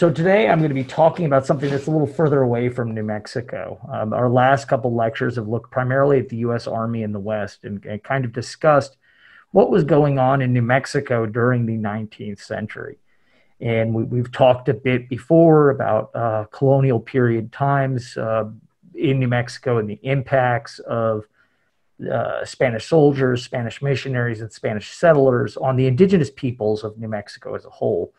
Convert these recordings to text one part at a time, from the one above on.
So today I'm going to be talking about something that's a little further away from New Mexico. Um, our last couple lectures have looked primarily at the U.S. Army in the West and, and kind of discussed what was going on in New Mexico during the 19th century. And we, have talked a bit before about uh, colonial period times uh, in New Mexico and the impacts of uh, Spanish soldiers, Spanish missionaries, and Spanish settlers on the indigenous peoples of New Mexico as a whole.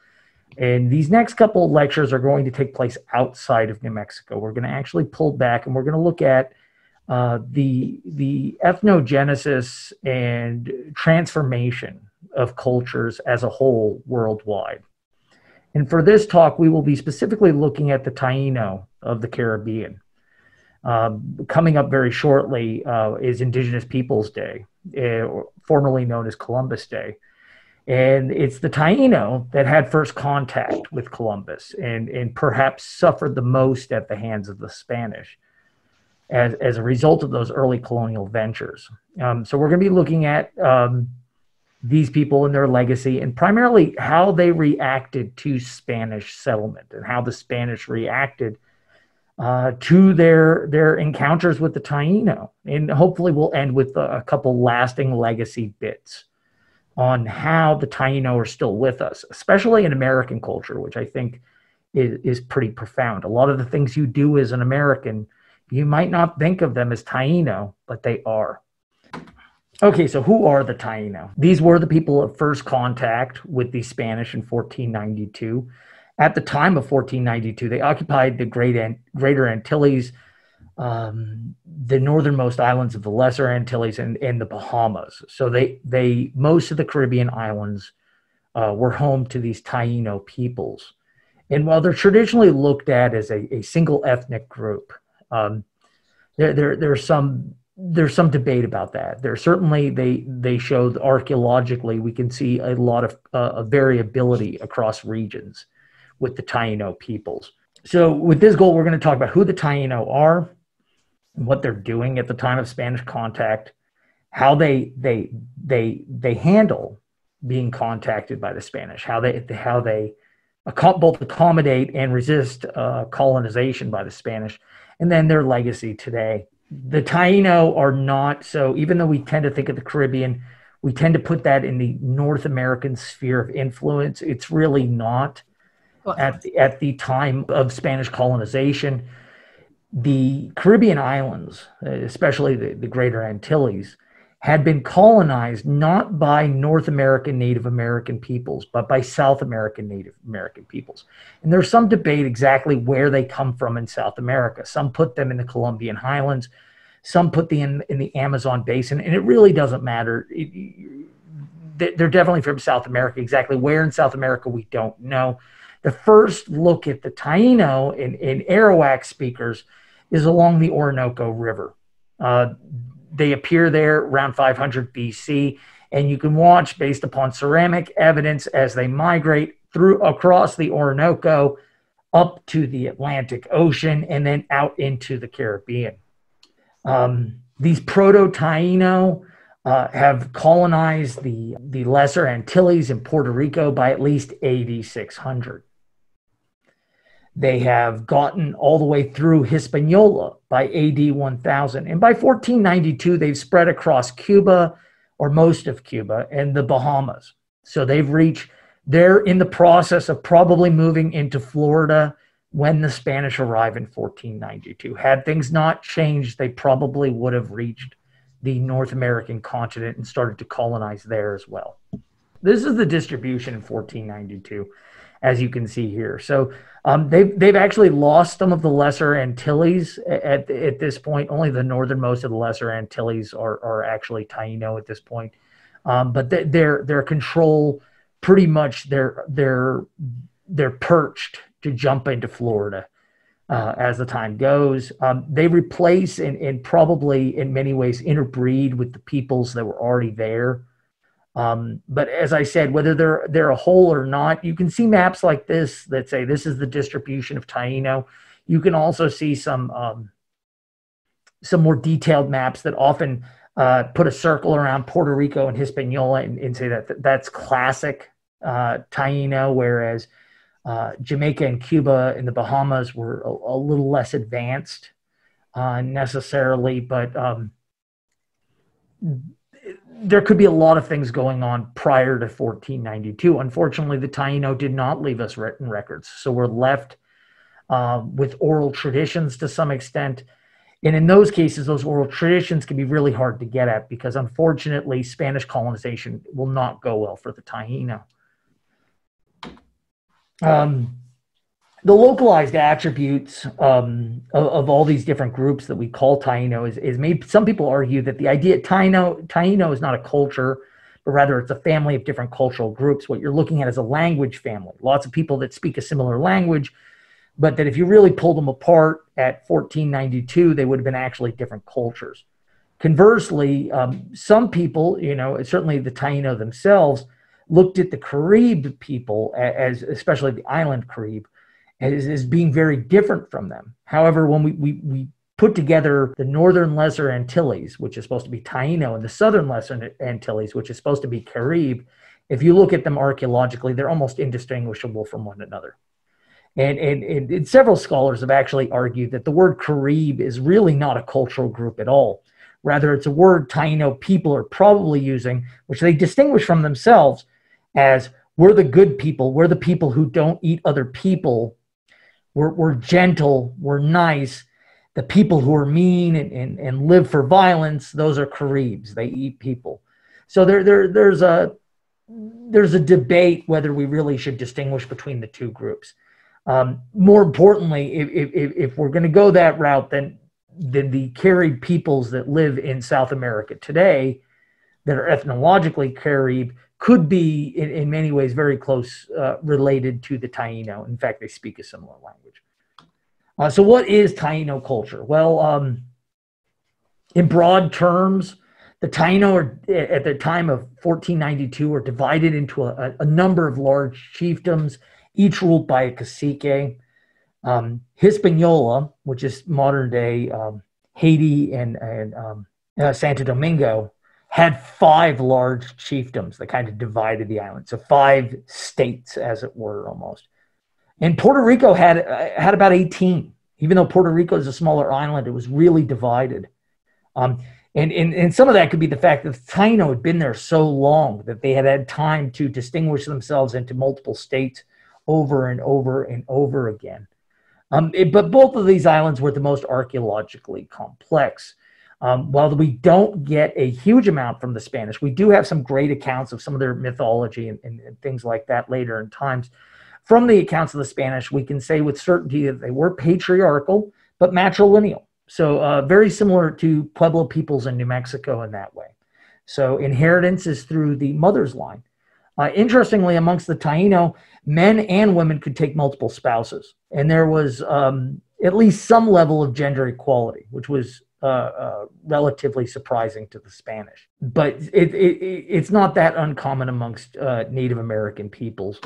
And these next couple of lectures are going to take place outside of New Mexico. We're going to actually pull back and we're going to look at uh, the, the ethnogenesis and transformation of cultures as a whole worldwide. And for this talk, we will be specifically looking at the Taino of the Caribbean. Uh, coming up very shortly uh, is Indigenous Peoples Day, uh, formerly known as Columbus Day. And it's the Taino that had first contact with Columbus and, and perhaps suffered the most at the hands of the Spanish as, as a result of those early colonial ventures. Um, so we're going to be looking at um, these people and their legacy and primarily how they reacted to Spanish settlement and how the Spanish reacted uh, to their their encounters with the Taino. And hopefully we'll end with a, a couple lasting legacy bits on how the Taino are still with us, especially in American culture, which I think is, is pretty profound. A lot of the things you do as an American, you might not think of them as Taino, but they are. Okay, so who are the Taino? These were the people of first contact with the Spanish in 1492. At the time of 1492, they occupied the Great Greater Antilles um, the northernmost islands of the Lesser Antilles and, and the Bahamas. So they they most of the Caribbean islands uh, were home to these Taino peoples, and while they're traditionally looked at as a, a single ethnic group, um, there, there there's some there's some debate about that. There certainly they they showed archaeologically we can see a lot of uh, variability across regions with the Taino peoples. So with this goal, we're going to talk about who the Taino are, what they're doing at the time of Spanish contact, how they they they they handle being contacted by the Spanish, how they how they both accommodate and resist uh, colonization by the Spanish, and then their legacy today. The Taino are not so. Even though we tend to think of the Caribbean, we tend to put that in the North American sphere of influence. It's really not. At the, at the time of Spanish colonization, the Caribbean islands, uh, especially the, the Greater Antilles, had been colonized not by North American Native American peoples, but by South American Native American peoples. And there's some debate exactly where they come from in South America. Some put them in the Colombian highlands, some put them in, in the Amazon basin, and it really doesn't matter. It, they're definitely from South America. Exactly where in South America, we don't know. The first look at the Taino and, in Arawak speakers is along the Orinoco River. Uh, they appear there around 500 BC, and you can watch based upon ceramic evidence as they migrate through across the Orinoco up to the Atlantic Ocean and then out into the Caribbean. Um, these proto Taino uh, have colonized the, the Lesser Antilles in Puerto Rico by at least AD 600. They have gotten all the way through Hispaniola by AD 1000. And by 1492, they've spread across Cuba or most of Cuba and the Bahamas. So they've reached, they're in the process of probably moving into Florida when the Spanish arrive in 1492. Had things not changed, they probably would have reached the North American continent and started to colonize there as well. This is the distribution in 1492 as you can see here. So um, they've they've actually lost some of the lesser Antilles at at this point. Only the northernmost of the lesser Antilles are are actually Taino at this point. Um, but they, their their control pretty much they're they're they're perched to jump into Florida. Uh, as the time goes. Um, they replace and, and, probably in many ways interbreed with the peoples that were already there. Um, but as I said, whether they're they're a whole or not, you can see maps like this that say this is the distribution of Taino. You can also see some um, some more detailed maps that often uh, put a circle around Puerto Rico and Hispaniola and, and say that that's classic uh, Taino, whereas Uh, Jamaica and Cuba and the Bahamas were a, a little less advanced uh, necessarily, but um, there could be a lot of things going on prior to 1492. Unfortunately, the Taino did not leave us written records, so we're left uh, with oral traditions to some extent. And in those cases, those oral traditions can be really hard to get at because unfortunately, Spanish colonization will not go well for the Taino. Um, the localized attributes um, of, of, all these different groups that we call Taino is, is maybe some people argue that the idea Taino Taino is not a culture, but rather it's a family of different cultural groups. What you're looking at is a language family, lots of people that speak a similar language, but that if you really pulled them apart at 1492, they would have been actually different cultures. Conversely, um, some people, you know, certainly the Taino themselves, looked at the Carib people as, especially the island Carib, as, as being very different from them. However, when we, we, we put together the Northern Lesser Antilles, which is supposed to be Taino, and the Southern Lesser Antilles, which is supposed to be Carib, if you look at them archaeologically, they're almost indistinguishable from one another. And, and, and, and, several scholars have actually argued that the word Carib is really not a cultural group at all. Rather, it's a word Taino people are probably using, which they distinguish from themselves as we're the good people, we're the people who don't eat other people we're, we're gentle, we're nice. The people who are mean and, and, and live for violence, those are Caribs. They eat people. So there, there, there's a there's a debate whether we really should distinguish between the two groups. Um, more importantly, if, if, if we're going to go that route, then, then the Carib peoples that live in South America today, that are ethnologically Carib, could be in, in many ways very close uh, related to the Taino. In fact, they speak a similar language. Uh, so, what is Taino culture? Well, um, in broad terms, the Taino are, at the time of 1492 are divided into a, a number of large chiefdoms, each ruled by a cacique. Um, Hispaniola, which is modern day um, Haiti and, and um, uh, Santo Domingo, had five large chiefdoms that kind of divided the island. So five states, as it were, almost. And Puerto Rico had uh, had about 18. Even though Puerto Rico is a smaller island, it was really divided. Um, and, and, and some of that could be the fact that the Taino had been there so long that they had had time to distinguish themselves into multiple states over and over and over again. Um, it, but both of these islands were the most archaeologically complex. Um, while we don't get a huge amount from the Spanish, we do have some great accounts of some of their mythology and, and, and, things like that later in times. From the accounts of the Spanish, we can say with certainty that they were patriarchal but matrilineal. So, uh, very similar to Pueblo peoples in New Mexico in that way. So, inheritance is through the mother's line. Uh, interestingly, amongst the Taino, men and women could take multiple spouses, and there was um, at least some level of gender equality, which was uh, uh, relatively surprising to the Spanish. But it, it, it's not that uncommon amongst uh, Native American peoples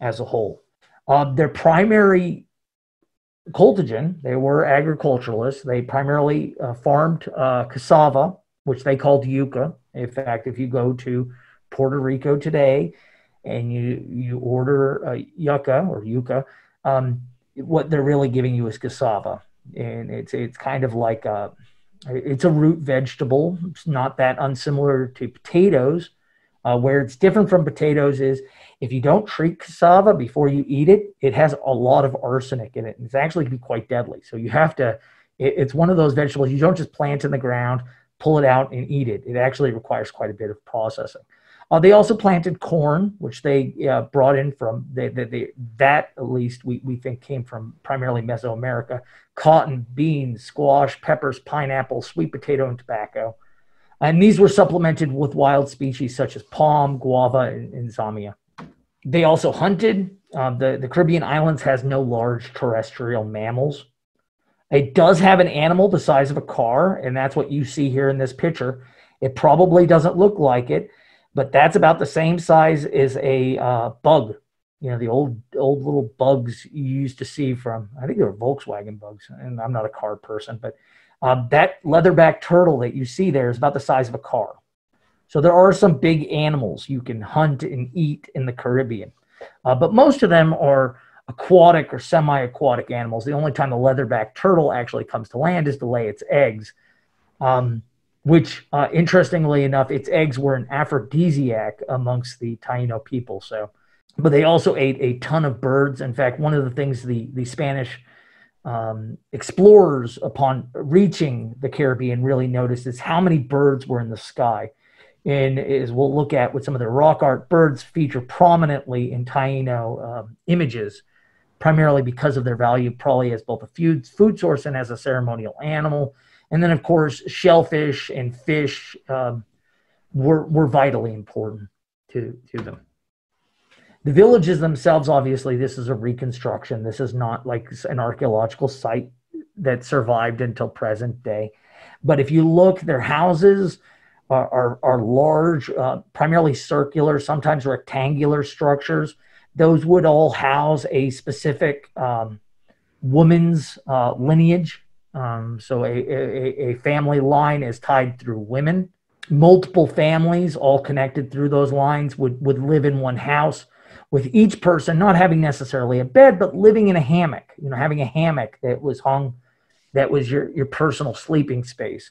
as a whole. Uh, their primary cultigen, they were agriculturalists. They primarily uh, farmed uh, cassava, which they called yucca. In fact, if you go to Puerto Rico today and you, you order yucca or yucca, um, what they're really giving you is cassava and it's it's kind of like a it's a root vegetable. It's not that unsimilar to potatoes. Uh, where it's different from potatoes is if you don't treat cassava before you eat it, it has a lot of arsenic in it. And it's actually can be quite deadly. So you have to. It, it's one of those vegetables you don't just plant in the ground, pull it out, and eat it. It actually requires quite a bit of processing. Uh, they also planted corn, which they uh, brought in from they, they, they, that at least we, we think came from primarily Mesoamerica. Cotton, beans, squash, peppers, pineapple, sweet potato, and tobacco. And these were supplemented with wild species such as palm, guava, and, zamia. They also hunted. Uh, the, the Caribbean islands has no large terrestrial mammals. It does have an animal the size of a car, and that's what you see here in this picture. It probably doesn't look like it, but that's about the same size as a uh, bug. You know, the old old little bugs you used to see from I think they were Volkswagen bugs, and I'm not a car person, but um, that leatherback turtle that you see there is about the size of a car. So there are some big animals you can hunt and eat in the Caribbean. Uh, but most of them are aquatic or semi-aquatic animals. The only time the leatherback turtle actually comes to land is to lay its eggs, um, which, uh, interestingly enough, its eggs were an aphrodisiac amongst the Taino people. So, but they also ate a ton of birds. In fact, one of the things the the Spanish um, explorers, upon reaching the Caribbean, really noticed is how many birds were in the sky. And as we'll look at with some of the rock art, birds feature prominently in Taino um, images, primarily because of their value, probably as both a food, food source and as a ceremonial animal. And then, of course, shellfish and fish um, were, were vitally important to, to them. The villages themselves, obviously, this is a reconstruction. This is not like an archaeological site that survived until present day. But if you look, their houses are, are, are large, uh, primarily circular, sometimes rectangular structures. Those would all house a specific um, woman's uh, lineage. Um, so a, a, a family line is tied through women. Multiple families, all connected through those lines, would, would live in one house with each person not having necessarily a bed, but living in a hammock, you know, having a hammock that was hung, that was your, your personal sleeping space.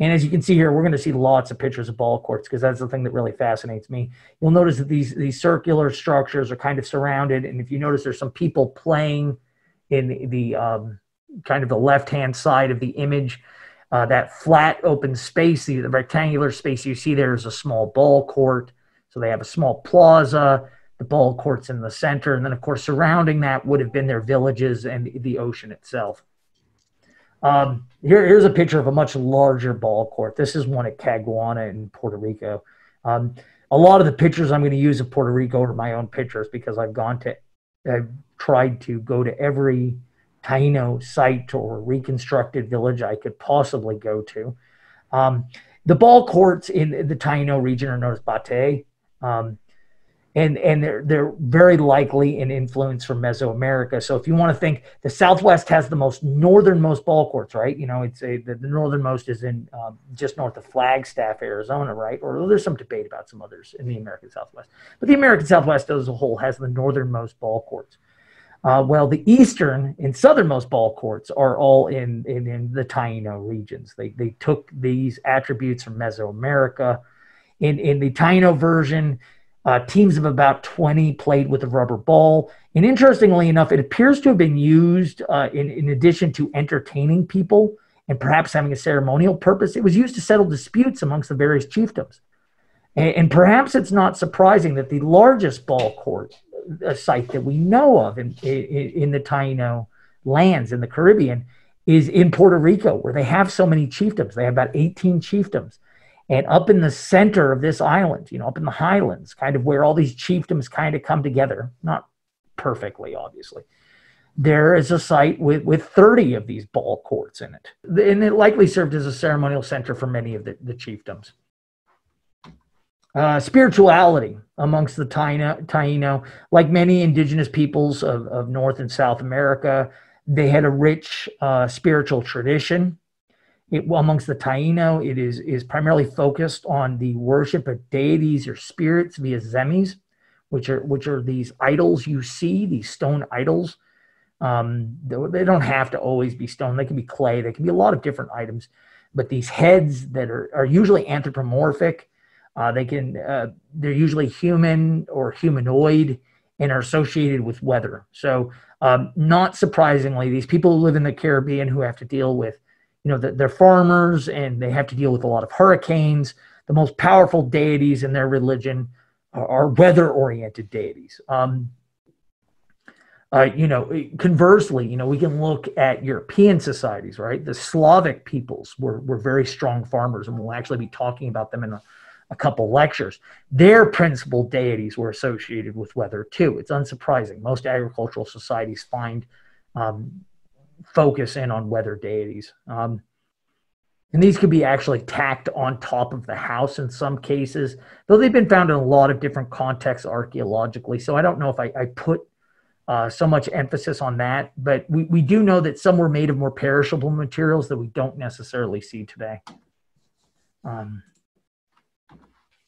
And as you can see here, we're going to see lots of pictures of ball courts because that's the thing that really fascinates me. You'll notice that these, these circular structures are kind of surrounded. And if you notice, there's some people playing in the, the um, kind of the left-hand side of the image. Uh, that flat open space, the, the rectangular space you see there is a small ball court. So they have a small plaza the ball courts in the center. And then, of course, surrounding that would have been their villages and the ocean itself. Um, here, here's a picture of a much larger ball court. This is one at Caguana in Puerto Rico. Um, a lot of the pictures I'm going to use of Puerto Rico are my own pictures because I've gone to, I've tried to go to every Taino site or reconstructed village I could possibly go to. Um, the ball courts in the Taino region are known as batey. Um, and and they're they're very likely an influence from Mesoamerica. So if you want to think, the Southwest has the most northernmost ball courts, right? You know, it's a, the, the northernmost is in um, just north of Flagstaff, Arizona, right? Or there's some debate about some others in the American Southwest, but the American Southwest as a whole has the northernmost ball courts. Uh, well, the eastern and southernmost ball courts are all in, in, in the Taino regions. They, they took these attributes from Mesoamerica. In, in the Taino version, uh, teams of about 20 played with a rubber ball. And interestingly enough, it appears to have been used uh, in, in addition to entertaining people and perhaps having a ceremonial purpose. It was used to settle disputes amongst the various chiefdoms. And, and perhaps it's not surprising that the largest ball court uh, site that we know of in, in, in the Taino lands in the Caribbean is in Puerto Rico, where they have so many chiefdoms. They have about 18 chiefdoms. And up in the center of this island, you know, up in the highlands, kind of where all these chiefdoms kind of come together, not perfectly, obviously, there is a site with, with 30 of these ball courts in it. And it likely served as a ceremonial center for many of the, the chiefdoms. Uh, spirituality amongst the Taino, Taino, like many indigenous peoples of, of North and South America, they had a rich uh, spiritual tradition. It, amongst the Taino, it is, is primarily focused on the worship of deities or spirits via zemis, which are, which are these idols you see, these stone idols. Um, they, don't have to always be stone. They can be clay. They can be a lot of different items. But these heads that are, are usually anthropomorphic, uh, they can uh, they're usually human or humanoid and are associated with weather. So, um, not surprisingly, these people who live in the Caribbean who have to deal with you know, they're farmers and they have to deal with a lot of hurricanes. The most powerful deities in their religion are, are weather oriented deities. Um, uh, you know, conversely, you know, we can look at European societies, right? The Slavic peoples were, were very strong farmers, and we'll actually be talking about them in a, a couple lectures. Their principal deities were associated with weather too. It's unsurprising. Most agricultural societies find um, focus in on weather deities. Um, and these could be actually tacked on top of the house in some cases, though they've been found in a lot of different contexts archaeologically. So I don't know if I, I put uh, so much emphasis on that, but we, we do know that some were made of more perishable materials that we don't necessarily see today. Um,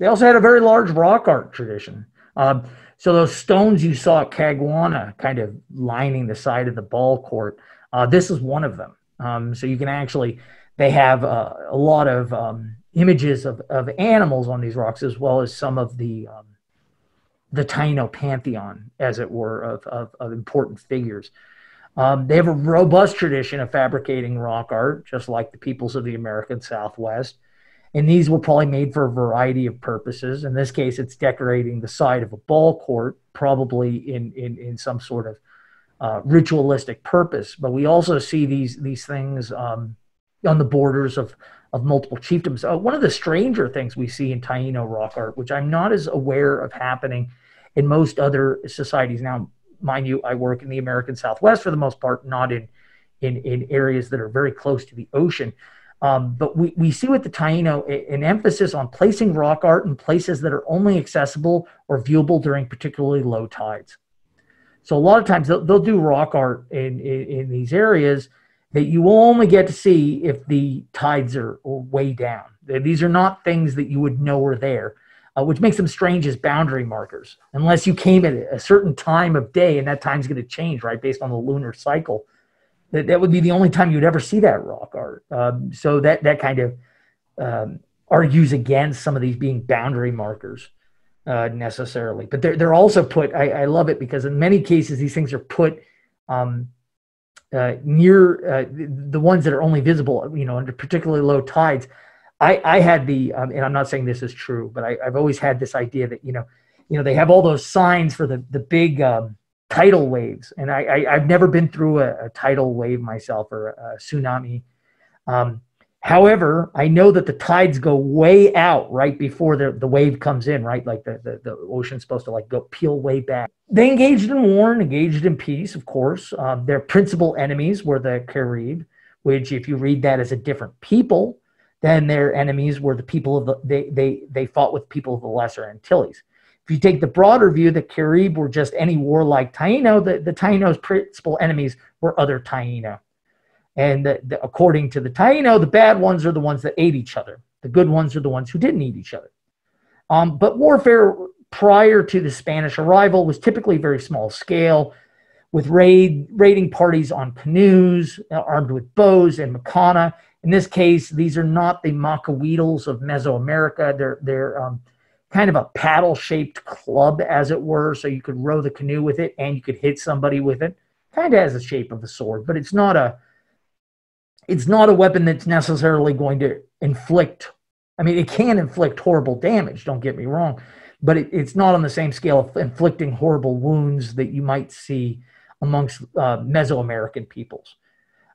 they also had a very large rock art tradition. Um, So those stones you saw at Caguana, kind of lining the side of the ball court, uh, this is one of them. Um, so you can actually, they have uh, a lot of um, images of, of animals on these rocks, as well as some of the um, the Taino pantheon, as it were, of, of, of important figures. Um, they have a robust tradition of fabricating rock art, just like the peoples of the American Southwest. And these were probably made for a variety of purposes. In this case, it's decorating the side of a ball court, probably in, in, in some sort of uh, ritualistic purpose. But we also see these, these things um, on the borders of, of multiple chiefdoms. Uh, one of the stranger things we see in Taino rock art, which I'm not as aware of happening in most other societies. Now, mind you, I work in the American Southwest for the most part, not in in, in areas that are very close to the ocean. Um, but we, we see with the Taino an emphasis on placing rock art in places that are only accessible or viewable during particularly low tides. So a lot of times they'll, they'll do rock art in, in, in these areas that you will only get to see if the tides are are way down. These are not things that you would know are there uh, which makes them strange as boundary markers. Unless you came at a certain time of day, and that time's going to change, right, based on the lunar cycle. That, that would be the only time you'd ever see that rock art. Um, so that that kind of um, argues against some of these being boundary markers uh, necessarily. But they're they're also put. I, I, love it because in many cases these things are put. Um, uh, near uh, the ones that are only visible, you know, under particularly low tides, I, I had the, um, and I'm not saying this is true, but I, have always had this idea that, you know, you know, they have all those signs for the, the big um, tidal waves. And I, I, have never been through a, a, tidal wave myself or a, tsunami. Um, however, I know that the tides go way out right before the, the wave comes in, right? Like the, the, the ocean's supposed to like go peel way back. They engaged in war and engaged in peace, of course. Um, their principal enemies were the Carib, which if you read that as a different people, then their enemies were the people of the they they they fought with people of the Lesser Antilles. If you take the broader view, the Carib were just any warlike Taino. The, the Taino's principal enemies were other Taino. And the, the, according to the Taino, the bad ones are the ones that ate each other. The good ones are the ones who didn't eat each other. Um, but warfare prior to the Spanish arrival was typically very small scale, with raid raiding parties on canoes, uh, armed with bows and macana, in this case, these are not the macahuitls of Mesoamerica. They're they're um, kind of a paddle-shaped club, as it were. So you could row the canoe with it, and you could hit somebody with it. Kind of has the shape of a sword, but it's not a it's not a weapon that's necessarily going to inflict. I mean, it can inflict horrible damage. Don't get me wrong, but it, it's not on the same scale of inflicting horrible wounds that you might see amongst uh, Mesoamerican peoples.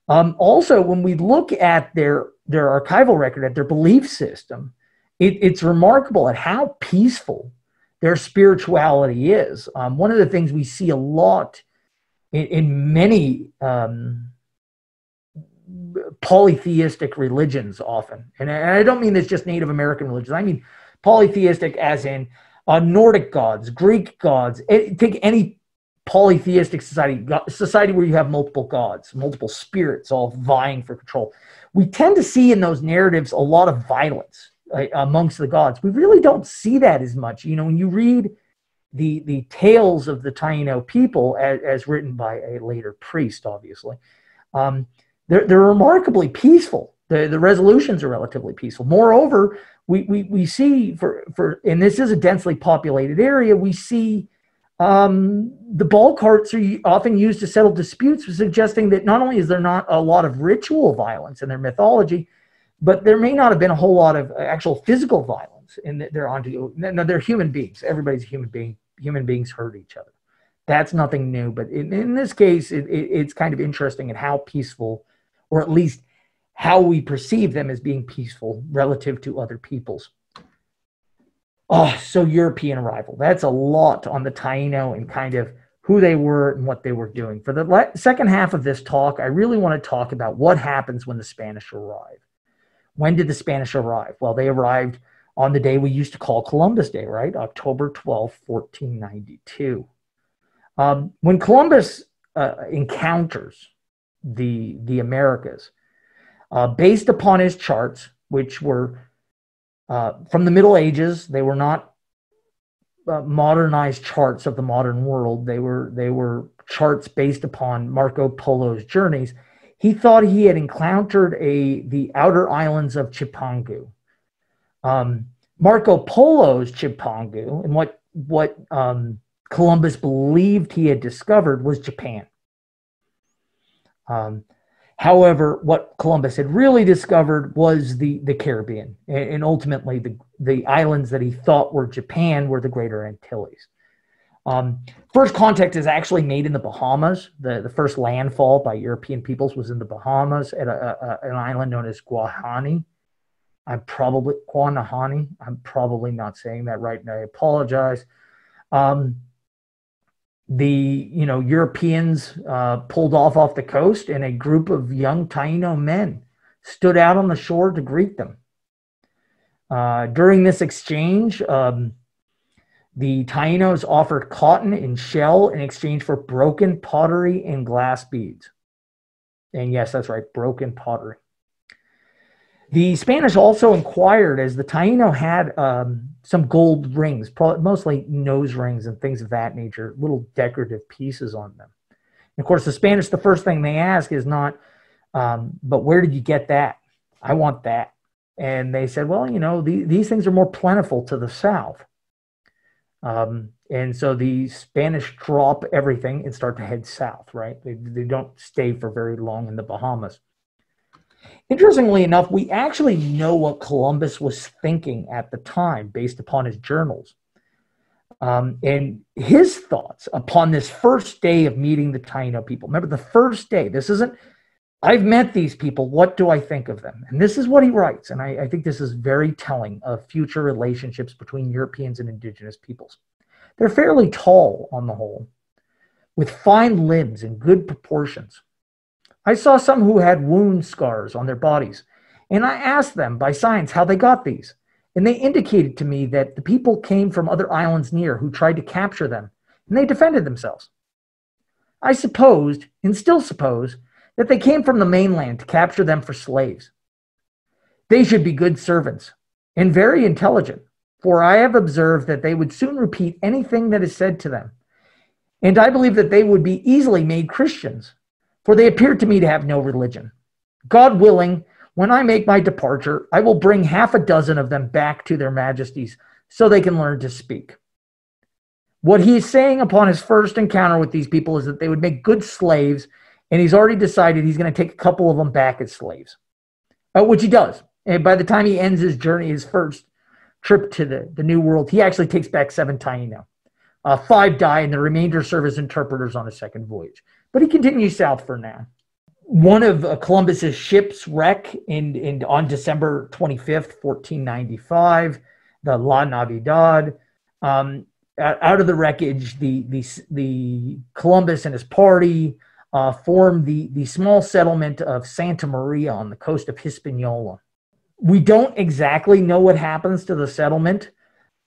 Um, also, when we look at their their archival record, at their belief system, it, it's remarkable at how peaceful their spirituality is. Um, one of the things we see a lot in, in many um, polytheistic religions, often, and I don't mean this just Native American religions. I mean polytheistic, as in uh, Nordic gods, Greek gods. take any polytheistic society, society where you have multiple gods, multiple spirits all vying for control. We tend to see in those narratives a lot of violence amongst the gods. We really don't see that as much. You know, when you read the the tales of the Taino people, as, as written by a later priest, obviously, um, they're they're remarkably peaceful. The the resolutions are relatively peaceful. Moreover, we we we see for for and this is a densely populated area. We see um, the ball courts are often used to settle disputes, suggesting that not only is there not a lot of ritual violence in their mythology, but there may not have been a whole lot of uh, actual physical violence in their onto. No, they're human beings. Everybody's a human being. Human beings hurt each other. That's nothing new. But in, in this case, it, it, it's kind of interesting in how peaceful, or at least how we perceive them as being peaceful relative to other peoples. Oh, so European arrival. That's a lot on the Taino and kind of who they were and what they were doing. For the le- second half of this talk, I really want to talk about what happens when the Spanish arrive. When did the Spanish arrive? Well, they arrived on the day we used to call Columbus Day, right? October 12, 1492. Um, when Columbus uh, encounters the, the Americas, uh, based upon his charts, which were uh, from the Middle Ages. They were not uh, modernized charts of the modern world. They were they were charts based upon Marco Polo's journeys. He thought he had encountered a the outer islands of Cipangu. Um, Marco Polo's Cipangu and what what um, Columbus believed he had discovered was Japan. Um, however, what Columbus had really discovered was the, the Caribbean, and, and, ultimately the, the islands that he thought were Japan were the Greater Antilles. Um, first contact is actually made in the Bahamas. The, the first landfall by European peoples was in the Bahamas at a, a, an island known as Guahani. I'm probably Guanahani. I'm probably not saying that right, and I apologize. Um, the you know Europeans uh, pulled off off the coast, and a group of young Taino men stood out on the shore to greet them. Uh, during this exchange, um, the Tainos offered cotton and shell in exchange for broken pottery and glass beads. And yes, that's right, broken pottery. The Spanish also inquired as the Taino had um, some gold rings, mostly nose rings and things of that nature, little decorative pieces on them. And of course, the Spanish, the first thing they ask is not, um, but where did you get that? I want that. And they said, well, you know, the, these things are more plentiful to the south. Um, and so the Spanish drop everything and start to head south, right? They, they don't stay for very long in the Bahamas. Interestingly enough, we actually know what Columbus was thinking at the time based upon his journals. Um, and his thoughts upon this first day of meeting the Taino people. Remember, the first day, this isn't, I've met these people. What do I think of them? And this is what he writes. And I, I think this is very telling of future relationships between Europeans and indigenous peoples. They're fairly tall on the whole, with fine limbs and good proportions. I saw some who had wound scars on their bodies, and I asked them by signs how they got these. And they indicated to me that the people came from other islands near who tried to capture them, and they defended themselves. I supposed, and still suppose, that they came from the mainland to capture them for slaves. They should be good servants and very intelligent, for I have observed that they would soon repeat anything that is said to them. And I believe that they would be easily made Christians for they appear to me to have no religion. God willing, when I make my departure, I will bring half a dozen of them back to their majesties so they can learn to speak. What he is saying upon his first encounter with these people is that they would make good slaves, and he's already decided he's going to take a couple of them back as slaves, uh, which he does. And by the time he ends his journey, his first trip to the, the New World, he actually takes back seven Taino. Uh, five die, and the remainder serve as interpreters on a second voyage but he continues south for now. One of uh, Columbus's ships wreck in, in on December 25th, 1495, the La Navidad. Um, out of the wreckage, the, the, the Columbus and his party uh, formed the, the small settlement of Santa Maria on the coast of Hispaniola. We don't exactly know what happens to the settlement.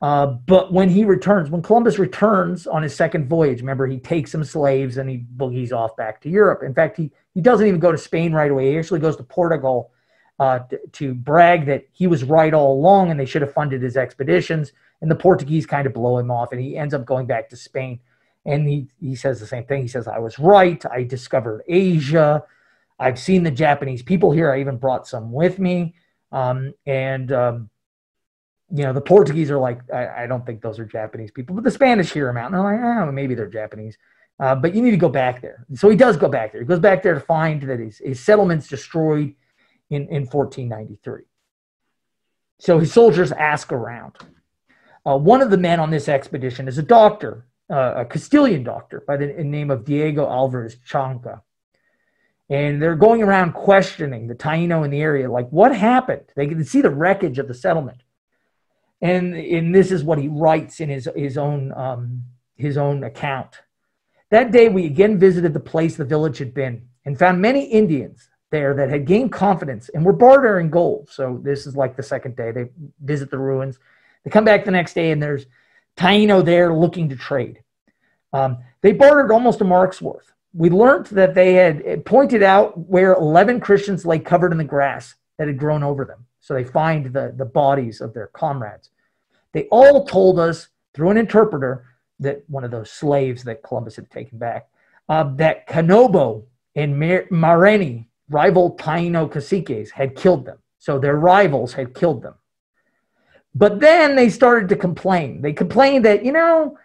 Uh, but when he returns, when Columbus returns on his second voyage, remember he takes some slaves and he boogies off back to Europe. In fact, he, he doesn't even go to Spain right away. He actually goes to Portugal uh, to, to brag that he was right all along and they should have funded his expeditions. And the Portuguese kind of blow him off and he ends up going back to Spain. And he, he says the same thing. He says, I was right. I discovered Asia. I've seen the Japanese people here. I even brought some with me. Um, and um, you know, the Portuguese are like, I, I, don't think those are Japanese people, but the Spanish hear them out and they're like, oh, maybe they're Japanese. Uh, but you need to go back there. So he does go back there. He goes back there to find that his, his settlement's destroyed in, in 1493. So his soldiers ask around. Uh, one of the men on this expedition is a doctor, uh, a Castilian doctor by the name of Diego Alvarez Chanca. And they're going around questioning the Taino in the area, like, what happened? They can see the wreckage of the settlement and and this is what he writes in his his own um, his own account. That day we again visited the place the village had been and found many Indians there that had gained confidence and were bartering gold. So this is like the second day they visit the ruins. They come back the next day and there's Taino there looking to trade. Um, they bartered almost a mark's worth. We learned that they had pointed out where 11 Christians lay covered in the grass that had grown over them. So they find the, the bodies of their comrades. They all told us through an interpreter that one of those slaves that Columbus had taken back, uh, that Canobo and Mareni, rival Taino caciques, had killed them. So their rivals had killed them. But then they started to complain. They complained that, you know,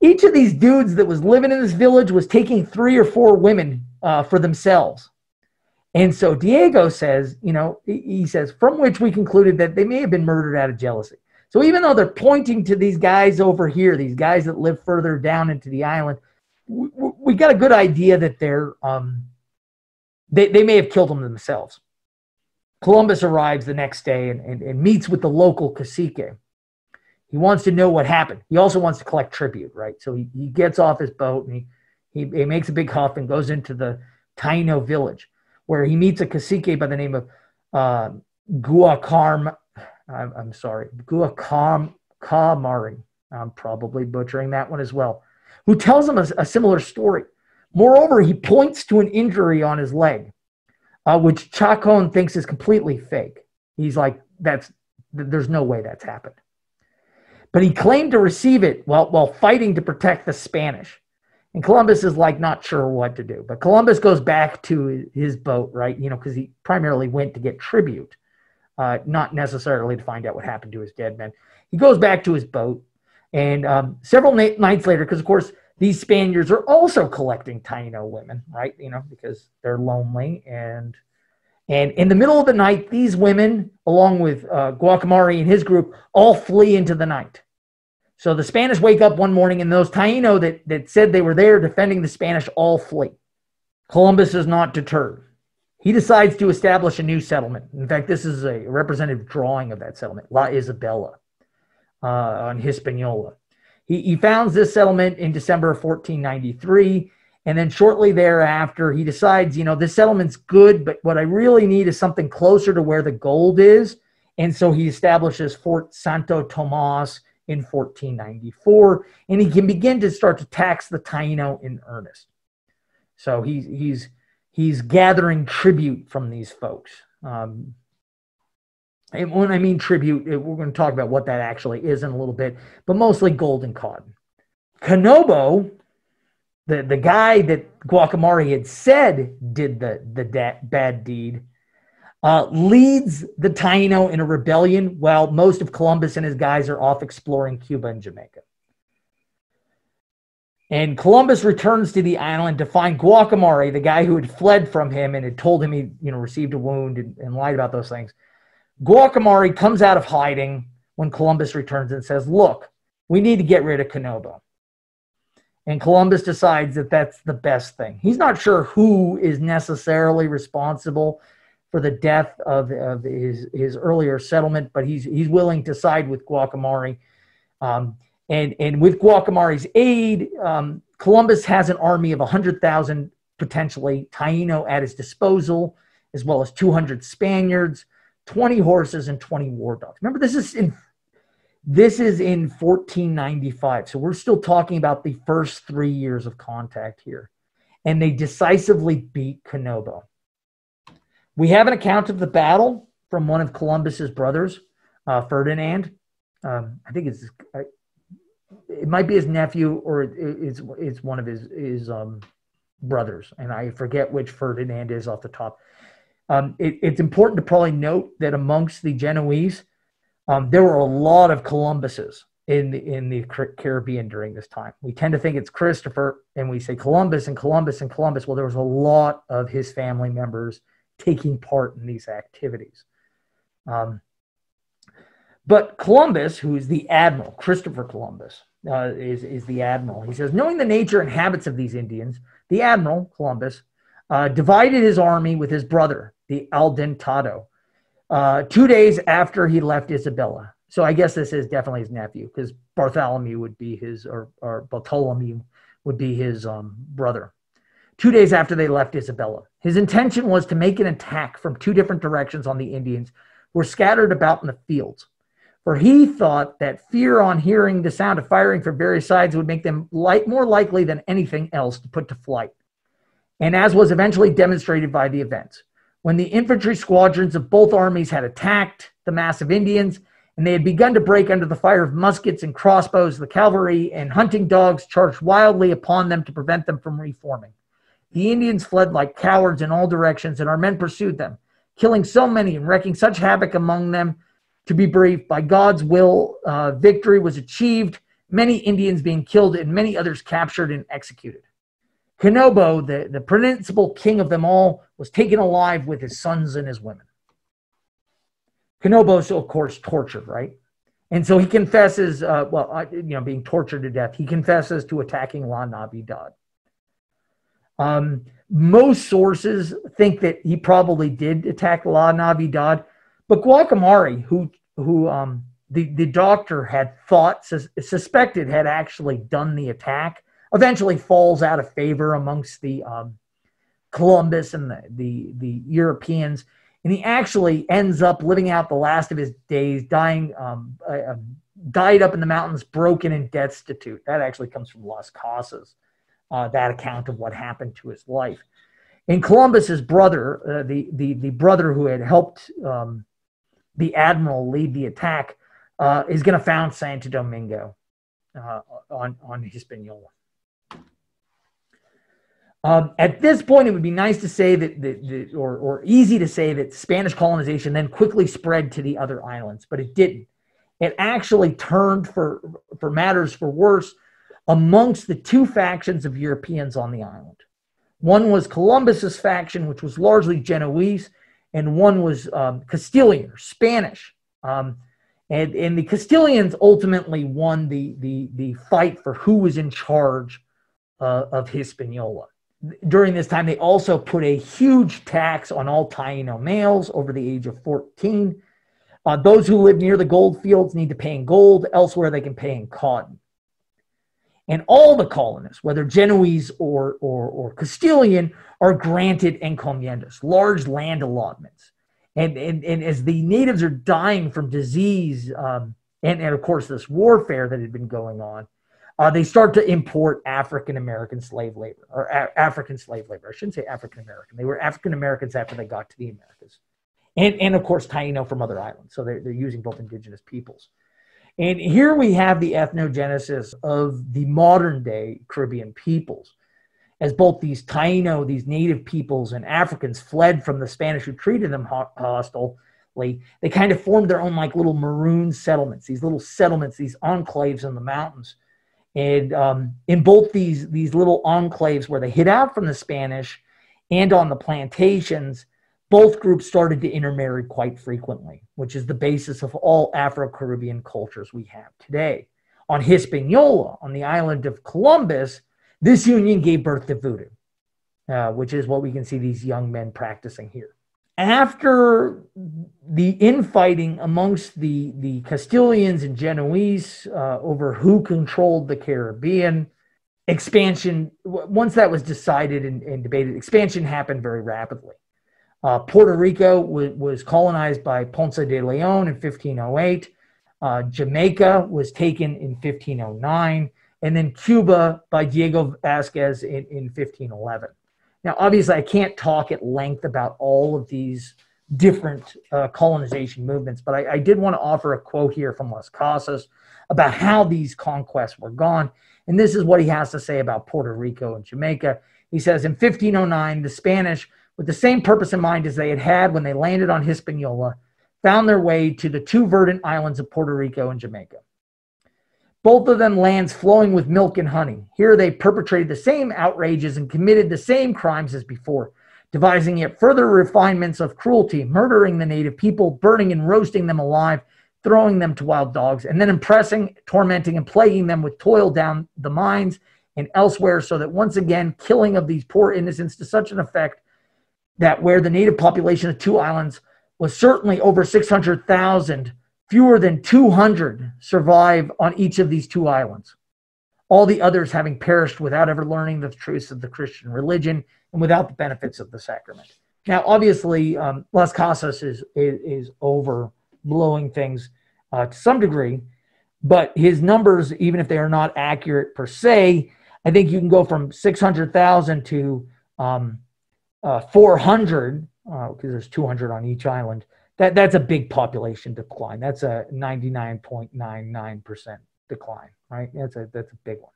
each of these dudes that was living in this village was taking three or four women uh, for themselves. And so Diego says, you know, he says, from which we concluded that they may have been murdered out of jealousy. So even though they're pointing to these guys over here, these guys that live further down into the island, we, we got a good idea that they're um, they, they may have killed them themselves. Columbus arrives the next day and, and, and meets with the local cacique. He wants to know what happened. He also wants to collect tribute, right? So he, he gets off his boat and he, he, he makes a big huff and goes into the Taino village where he meets a cacique by the name of uh, Guacarm. I'm, I'm sorry, Guacarm Kamari. I'm probably butchering that one as well. Who tells him a, a similar story. Moreover, he points to an injury on his leg, uh, which Chanca thinks is completely fake. He's like, "That's there's no way that's happened." But he claimed to receive it while while fighting to protect the Spanish. And Columbus is like not sure what to do. But Columbus goes back to his boat, right? You know, because he primarily went to get tribute, uh, not necessarily to find out what happened to his dead men. He goes back to his boat. And um, several na- nights later, because of course, these Spaniards are also collecting Taino women, right? You know, because they're lonely. And and in the middle of the night, these women, along with uh, Guacamari and his group, all flee into the night. So the Spanish wake up one morning, and those Taino that, that said they were there defending the Spanish all flee. Columbus is not deterred. He decides to establish a new settlement. In fact, this is a representative drawing of that settlement, La Isabela, uh, on Hispaniola. He, he founds this settlement in December of 1493. And then shortly thereafter, he decides, you know, this settlement's good, but what I really need is something closer to where the gold is. And so he establishes Fort Santo Tomas in 1494, and he can begin to start to tax the Taino in earnest. So he's he's he's gathering tribute from these folks. Um, and when I mean tribute, we're going to talk about what that actually is in a little bit, but mostly gold and cotton. Canobo, the, the guy that Guacamari had said did the, the bad deed, uh, leads the Taino in a rebellion while most of Columbus and his guys are off exploring Cuba and Jamaica. And Columbus returns to the island to find Guacamari, the guy who had fled from him and had told him he, you know, received a wound and, and lied about those things. Guacamari comes out of hiding when Columbus returns and says, "Look, we need to get rid of Canobo." And Columbus decides that that's the best thing. He's not sure who is necessarily responsible for the death of, of his, his earlier settlement, but he's, he's willing to side with Guacamari. Um, and, and with Guacamari's aid, um, Columbus has an army of 100,000 potentially Taino at his disposal, as well as 200 Spaniards, 20 horses, and 20 war dogs. Remember, this is in this is in 1495. So we're still talking about the first three years of contact here. And they decisively beat Canobo. We have an account of the battle from one of Columbus's brothers, uh, Ferdinand. Um, I think it's it might be his nephew or it's it's one of his his um, brothers, and I forget which Ferdinand is off the top. Um, it, it's important to probably note that amongst the Genoese, um, there were a lot of Columbuses in the, in the Caribbean during this time. We tend to think it's Christopher, and we say Columbus and Columbus and Columbus. Well, there was a lot of his family members taking part in these activities. Um, but Columbus, who is the admiral, Christopher Columbus, uh, is, is the admiral. He says, knowing the nature and habits of these Indians, the admiral, Columbus, uh, divided his army with his brother, the Adelantado, uh, two days after he left Isabella. So I guess this is definitely his nephew because Bartholomew would be his, or, or Bartholomew would be his um, brother two days after they left Isabella. His intention was to make an attack from two different directions on the Indians who were scattered about in the fields. For he thought that fear on hearing the sound of firing from various sides would make them light, more likely than anything else to put to flight. And as was eventually demonstrated by the events, when the infantry squadrons of both armies had attacked the mass of Indians and they had begun to break under the fire of muskets and crossbows. The cavalry and hunting dogs charged wildly upon them to prevent them from reforming. The Indians fled like cowards in all directions, and our men pursued them, killing so many and wreaking such havoc among them. To be brief, by God's will, uh, victory was achieved, many Indians being killed and many others captured and executed. Caonabo, the, the principal king of them all, was taken alive with his sons and his women. Caonabo's, of course, tortured, right? And so he confesses, uh, well, uh, you know, being tortured to death. He confesses to attacking La Navidad. Um, most sources think that he probably did attack La Navidad, but Guacanagari, who who um, the the doctor had thought sus- suspected had actually done the attack, eventually falls out of favor amongst the um, Columbus and the, the the Europeans and he actually ends up living out the last of his days, dying, um, uh, died up in the mountains, broken and destitute. That actually comes from Las Casas, uh, that account of what happened to his life. And Columbus's brother, uh, the, the, the brother who had helped um, the admiral lead the attack, uh, is going to found Santo Domingo uh, on, on Hispaniola. Um, at this point, it would be nice to say that, that, or, or easy to say that Spanish colonization then quickly spread to the other islands, but it didn't. It actually turned for, for matters for worse amongst the two factions of Europeans on the island. One was Columbus's faction, which was largely Genoese, and one was um, Castilian or Spanish. Um, and, and the Castilians ultimately won the, the, the fight for who was in charge uh, of Hispaniola during this time, they also put a huge tax on all Taino males over the age of 14. Uh, those who live near the gold fields need to pay in gold. Elsewhere, they can pay in cotton. And all the colonists, whether Genoese or, or, or Castilian, are granted encomiendas, large land allotments. And, and, and as the natives are dying from disease um, and, and, of course, this warfare that had been going on, uh, they start to import African American slave labor or a- African slave labor. I shouldn't say African American. They were African Americans after they got to the Americas. And, and of course, Taino from other islands. So they're, they're using both indigenous peoples. And here we have the ethnogenesis of the modern day Caribbean peoples. As both these Taino, these native peoples, and Africans fled from the Spanish who treated them hostilely, they kind of formed their own like little maroon settlements, these little settlements, these enclaves in the mountains and um, in both these, these little enclaves where they hid out from the Spanish and on the plantations, both groups started to intermarry quite frequently, which is the basis of all Afro Caribbean cultures we have today. On Hispaniola, on the island of Columbus, this union gave birth to voodoo, uh, which is what we can see these young men practicing here after the infighting amongst the, the Castilians and Genoese uh, over who controlled the Caribbean, expansion, once that was decided and, and debated, expansion happened very rapidly. Uh, Puerto Rico w- was colonized by Ponce de Leon in 1508. Uh, Jamaica was taken in 1509. And then Cuba by Diego Velazquez in, in 1511. Now, obviously, I can't talk at length about all of these different uh, colonization movements, but I, I, did want to offer a quote here from Las Casas about how these conquests were gone. And this is what he has to say about Puerto Rico and Jamaica. He says, In 1509, the Spanish, with the same purpose in mind as they had had when they landed on Hispaniola, found their way to the two verdant islands of Puerto Rico and Jamaica both of them lands flowing with milk and honey. Here they perpetrated the same outrages and committed the same crimes as before, devising yet further refinements of cruelty, murdering the native people, burning and roasting them alive, throwing them to wild dogs, and then impressing, tormenting, and plaguing them with toil down the mines and elsewhere, so that once again, killing of these poor innocents to such an effect that where the native population of two islands was certainly over 600,000 Fewer than 200 survive on each of these two islands, all the others having perished without ever learning the truths of the Christian religion and without the benefits of the sacrament. Now, obviously, um, Las Casas is, is, is overblowing things uh, to some degree, but his numbers, even if they are not accurate per se, I think you can go from 600,000 to um, uh, 400, because uh, there's 200 on each island, that that's a big population decline. That's a 99.99% decline, right? That's a that's a big one.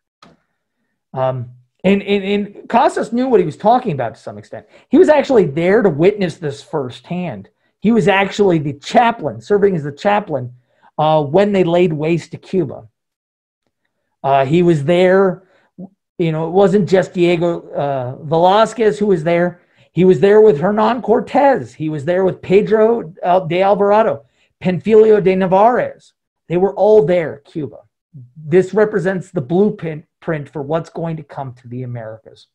Um, and, and, and Casas knew what he was talking about to some extent. He was actually there to witness this firsthand. He was actually the chaplain, serving as the chaplain uh, when they laid waste to Cuba. Uh, he was there. You know, it wasn't just Diego uh, Velazquez who was there. He was there with Hernan Cortez. He was there with Pedro de Alvarado, Panfilo de Narvaez. They were all there, Cuba. This represents the blueprint for what's going to come to the Americas.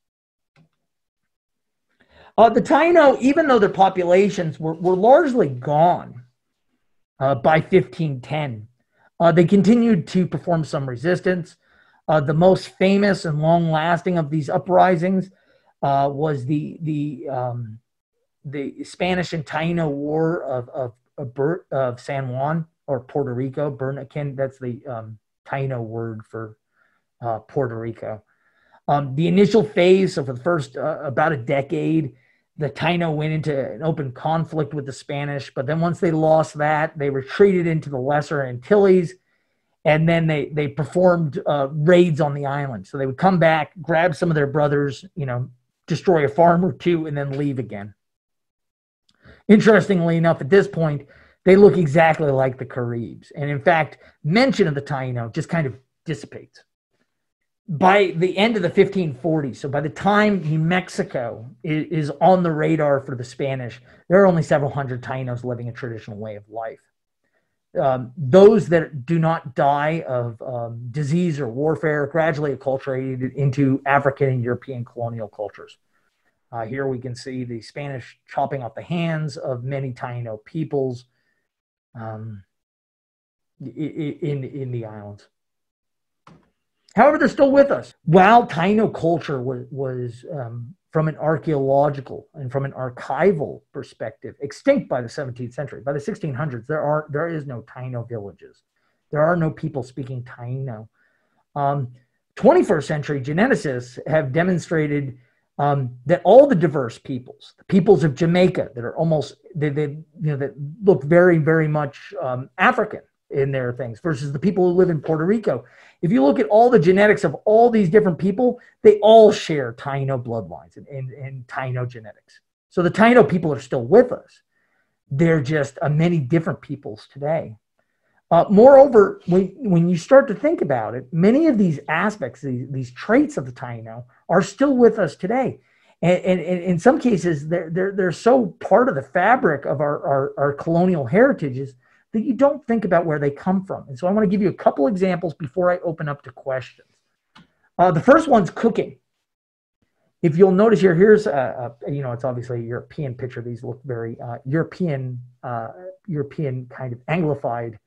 Uh, the Taino, even though their populations were, were largely gone uh, by 1510, uh, they continued to perform some resistance. Uh, the most famous and long lasting of these uprisings uh, was the the um, the Spanish and Taino War of of of, of San Juan or Puerto Rico. Borinquen, that's the um, Taino word for uh, Puerto Rico. Um, the initial phase, so for the first uh, about a decade, the Taino went into an open conflict with the Spanish. But then once they lost that, they retreated into the Lesser Antilles and then they they performed uh, raids on the island. So they would come back, grab some of their brothers, you know, destroy a farm or two, and then leave again. Interestingly enough, at this point, they look exactly like the Caribs, and in fact, mention of the Taino just kind of dissipates. By the end of the 1540s, so by the time New Mexico is, is on the radar for the Spanish, there are only several hundred Tainos living a traditional way of life um, those that do not die of um, disease or warfare gradually acculturated into African and European colonial cultures. Uh, here we can see the Spanish chopping off the hands of many Taino peoples um, in, in the islands. However, they're still with us. While Taino culture was, was um, from an archaeological and from an archival perspective extinct by the 17th century. By the 1600s, there are there is no Taino villages. There are no people speaking Taino. Um, 21st century geneticists have demonstrated um, that all the diverse peoples, the peoples of Jamaica that are almost they, they you know that look very very much um, African in their things versus the people who live in Puerto Rico if you look at all the genetics of all these different people, they all share Taino bloodlines and, and, and Taino genetics. So the Taino people are still with us. They're just uh, many different peoples today. Uh, moreover, when, when you start to think about it, many of these aspects, these, these traits of the Taino, are still with us today. And, and, and, in some cases, they're, they're, they're so part of the fabric of our, our, our colonial heritages that you don't think about where they come from. And so I want to give you a couple examples before I open up to questions. Uh, the first one's cooking. If you'll notice here, here's a, a, you know it's obviously a European picture. These look very uh, European, uh, European kind of Anglified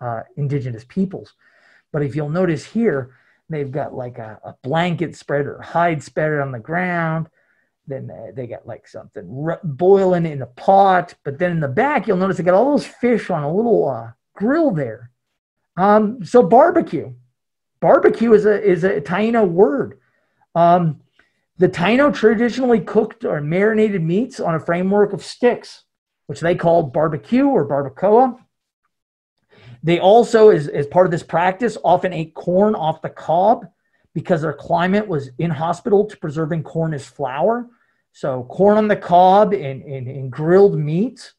uh, indigenous peoples. But if you'll notice here, they've got like a, a blanket spread or hide spread on the ground then they got like something boiling in a pot. But then in the back, you'll notice they got all those fish on a little uh, grill there. Um, so barbecue, barbecue is a is a Taino word. Um, the Taino traditionally cooked or marinated meats on a framework of sticks, which they called barbecue or barbacoa. They also, as, as part of this practice, often ate corn off the cob because their climate was inhospitable to preserving corn as flour. So corn on the cob and, and, and grilled meat.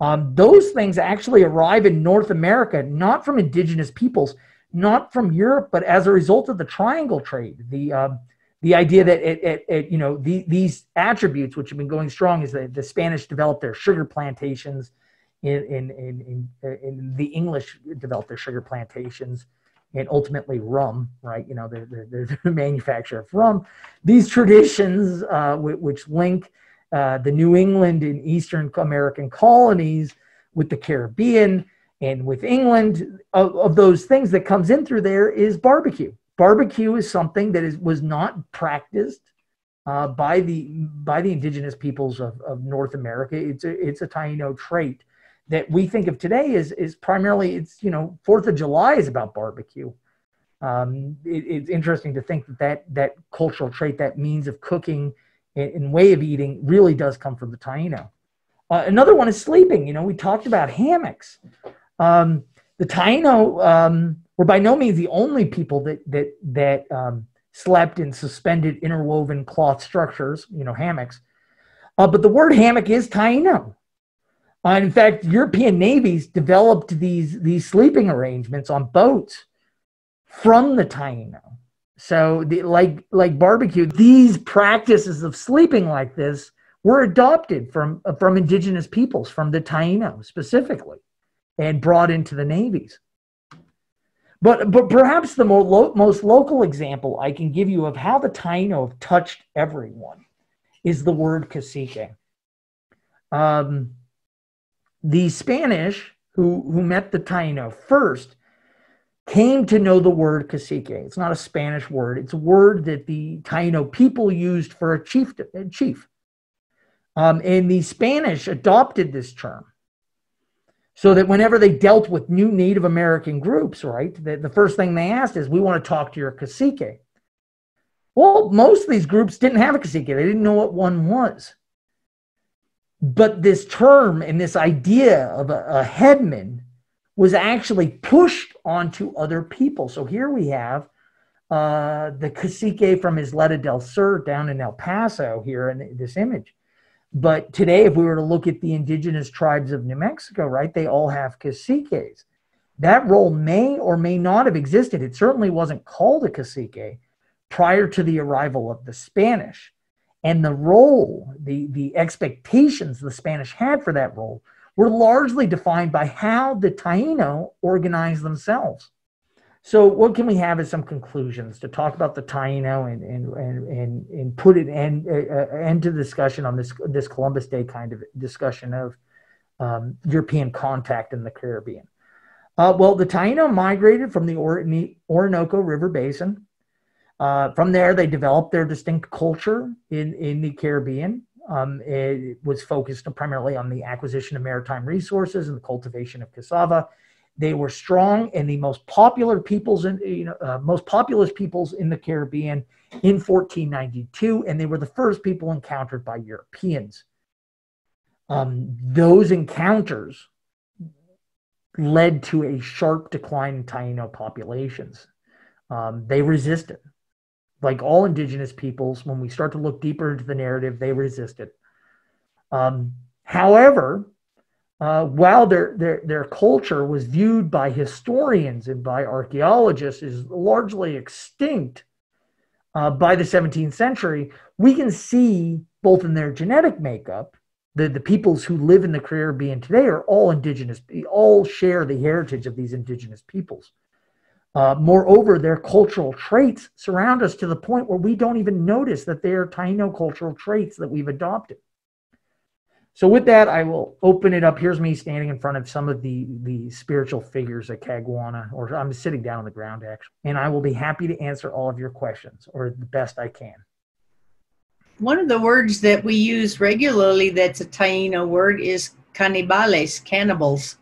Um, those things actually arrive in North America, not from indigenous peoples, not from Europe, but as a result of the triangle trade. The um, the idea that it, it, it, you know the, these attributes, which have been going strong, is that the Spanish developed their sugar plantations, in in in, in, in the English developed their sugar plantations, and ultimately rum, right? You know, the, the, the manufacture of rum. These traditions, uh, which link uh, the New England and Eastern American colonies with the Caribbean and with England, of, of those things that comes in through there is barbecue. Barbecue is something that is was not practiced uh, by the by the indigenous peoples of, of North America. It's a it's a Taino trait that we think of today is is primarily it's you know Fourth of July is about barbecue. Um, it, it's interesting to think that, that that cultural trait, that means of cooking and, and way of eating, really does come from the Taino. Uh, another one is sleeping. You know, we talked about hammocks. Um, the Taino um, were by no means the only people that that that um, slept in suspended interwoven cloth structures. You know, hammocks. Uh, but the word hammock is Taino. Uh, in fact, European navies developed these these sleeping arrangements on boats from the Taino. So, the, like like barbecue, these practices of sleeping like this were adopted from from indigenous peoples, from the Taino specifically, and brought into the navies. But but perhaps the lo- most local example I can give you of how the Taino have touched everyone is the word cacique. Um, the Spanish who, who met the Taino first came to know the word cacique. It's not a Spanish word. It's a word that the Taino people used for a chief. A chief. Um, and the Spanish adopted this term so that whenever they dealt with new Native American groups, right, the, the first thing they asked is, we want to talk to your cacique. Well, most of these groups didn't have a cacique. They didn't know what one was. But this term and this idea of a, a headman was actually pushed onto other people. So here we have uh, the cacique from Isleta del Sur down in El Paso here in this image. But today, if we were to look at the indigenous tribes of New Mexico, right, they all have caciques. That role may or may not have existed. It certainly wasn't called a cacique prior to the arrival of the Spanish and the role, the, the expectations the Spanish had for that role were largely defined by how the Taino organized themselves. So, what can we have as some conclusions to talk about the Taino and and and and, and put it end uh, end to the discussion on this this Columbus Day kind of discussion of um, European contact in the Caribbean? Uh, well, the Taino migrated from the Orinoco River Basin uh, from there, they developed their distinct culture in, in the Caribbean. Um, it was focused primarily on the acquisition of maritime resources and the cultivation of cassava. They were strong and the most popular peoples in you know uh, most populous peoples in the Caribbean in 1492, and they were the first people encountered by Europeans. Um, those encounters led to a sharp decline in Taino populations. Um, they resisted like all indigenous peoples, when we start to look deeper into the narrative, they resist it. Um, however, uh, while their, their, their culture was viewed by historians and by archaeologists as largely extinct uh, by the 17th century, we can see both in their genetic makeup, the, the peoples who live in the Caribbean today are all indigenous, all share the heritage of these indigenous peoples. Uh, moreover, their cultural traits surround us to the point where we don't even notice that they are Taino cultural traits that we've adopted. So, with that, I will open it up. Here's me standing in front of some of the, the spiritual figures at Caguana, or I'm sitting down on the ground actually, and I will be happy to answer all of your questions or the best I can. One of the words that we use regularly that's a Taino word is canibales, cannibals.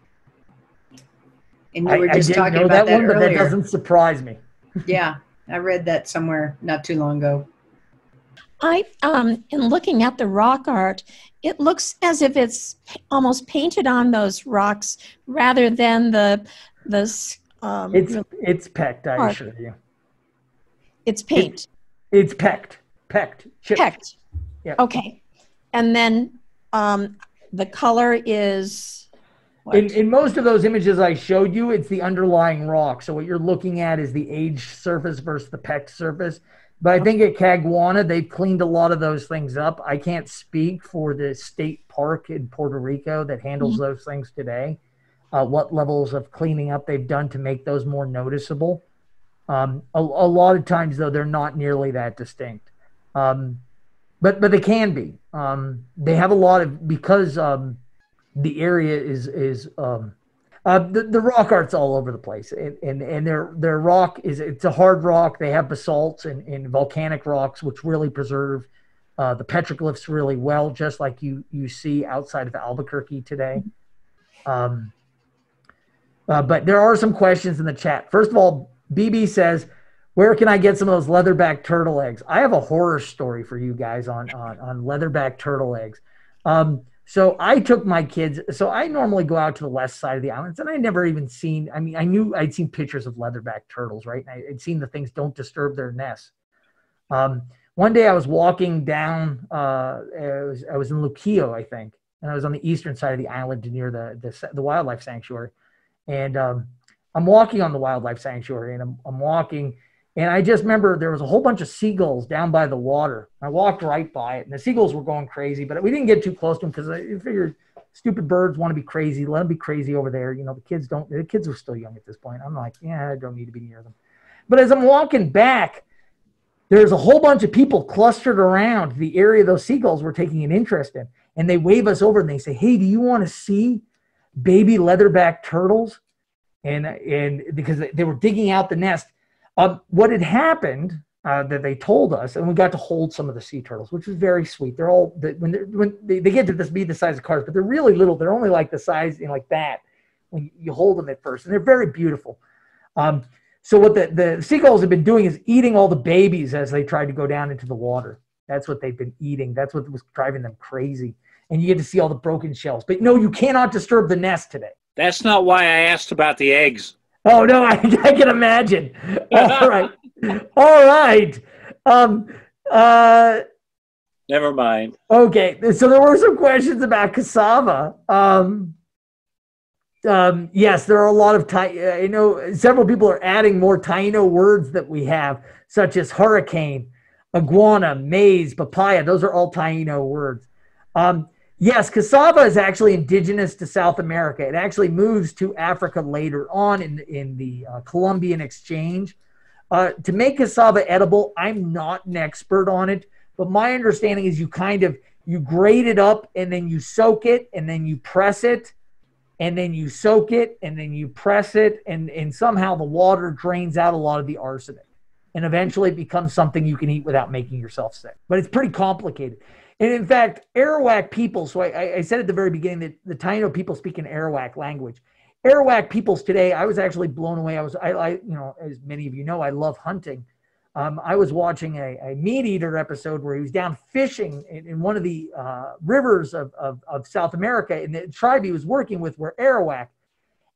And you were just I, I talking about that, that one, earlier. but that doesn't surprise me. yeah, I read that somewhere not too long ago. I, um, in looking at the rock art, it looks as if it's almost painted on those rocks rather than the the. Um, it's it's pecked. I art. assure you. It's paint. It, it's pecked. Pecked. Chipped. Pecked. Yeah. Okay, and then um, the color is in, in most of those images I showed you, it's the underlying rock. So what you're looking at is the aged surface versus the pecked surface. But I think at Caguana, they've cleaned a lot of those things up. I can't speak for the state park in Puerto Rico that handles mm-hmm. those things today. Uh, what levels of cleaning up they've done to make those more noticeable. Um, a, a, lot of times, though, they're not nearly that distinct. Um, but but they can be. Um, they have a lot of because um, the area is is um, uh, the, the rock art's all over the place. And, and and their their rock is it's a hard rock. They have basalts and, and volcanic rocks which really preserve uh, the petroglyphs really well just like you you see outside of albuquerque today. Um, uh, but there are some questions in the chat. First of all bb says where can i get some of those leatherback turtle eggs? I have a horror story for you guys on on, on leatherback turtle eggs. Um, So I took my kids. So I normally go out to the west side of the islands, and I never even seen. I mean, I knew I'd seen pictures of leatherback turtles, right? And I'd seen the things don't disturb their nests. Um, one day I was walking down. Uh, I was I was in Luquillo, I think, and I was on the eastern side of the island near the the, the wildlife sanctuary, and um, I'm walking on the wildlife sanctuary, and I'm I'm walking and I just remember there was a whole bunch of seagulls down by the water. I walked right by it, and the seagulls were going crazy, but we didn't get too close to them because I figured stupid birds want to be crazy. Let them be crazy over there. You know, the kids don't. The kids were still young at this point. I'm like, yeah, I don't need to be near them. But as I'm walking back, there's a whole bunch of people clustered around the area those seagulls were taking an interest in, and they wave us over and they say, "Hey, do you want to see baby leatherback turtles?" And and because they were digging out the nest um, what had happened uh, that they told us, and we got to hold some of the sea turtles, which was very sweet. They're all when they're, when they, they get to this be the size of cars, but they're really little. They're only like the size, you know, like that when you hold them at first, and they're very beautiful. Um, so what the, the seagulls have been doing is eating all the babies as they tried to go down into the water. That's what they've been eating. That's what was driving them crazy. And you get to see all the broken shells. But no, you cannot disturb the nest today. That's not why I asked about the eggs. Oh no, I, I can imagine. All right, all right. Um, uh, Never mind. Okay, so there were some questions about cassava. Um, um, yes, there are a lot of I uh, know several people are adding more Taino words that we have, such as hurricane, iguana, maize, papaya. Those are all Taino words. Um, Yes, cassava is actually indigenous to South America. It actually moves to Africa later on in, in the uh, Columbian exchange. Uh, to make cassava edible, I'm not an expert on it, but my understanding is you kind of you grate it up and then you soak it and then you press it and then you soak it and then you press it and, and somehow the water drains out a lot of the arsenic and eventually it becomes something you can eat without making yourself sick. But it's pretty complicated. And in fact, Arawak people, so I, I, said at the very beginning that the Taino people speak an Arawak language. Arawak peoples today, I was actually blown away. I was, I, I you know, as many of you know, I love hunting. Um, I was watching a, a, meat eater episode where he was down fishing in, in one of the uh, rivers of, of, of, South America, and the tribe he was working with were Arawak.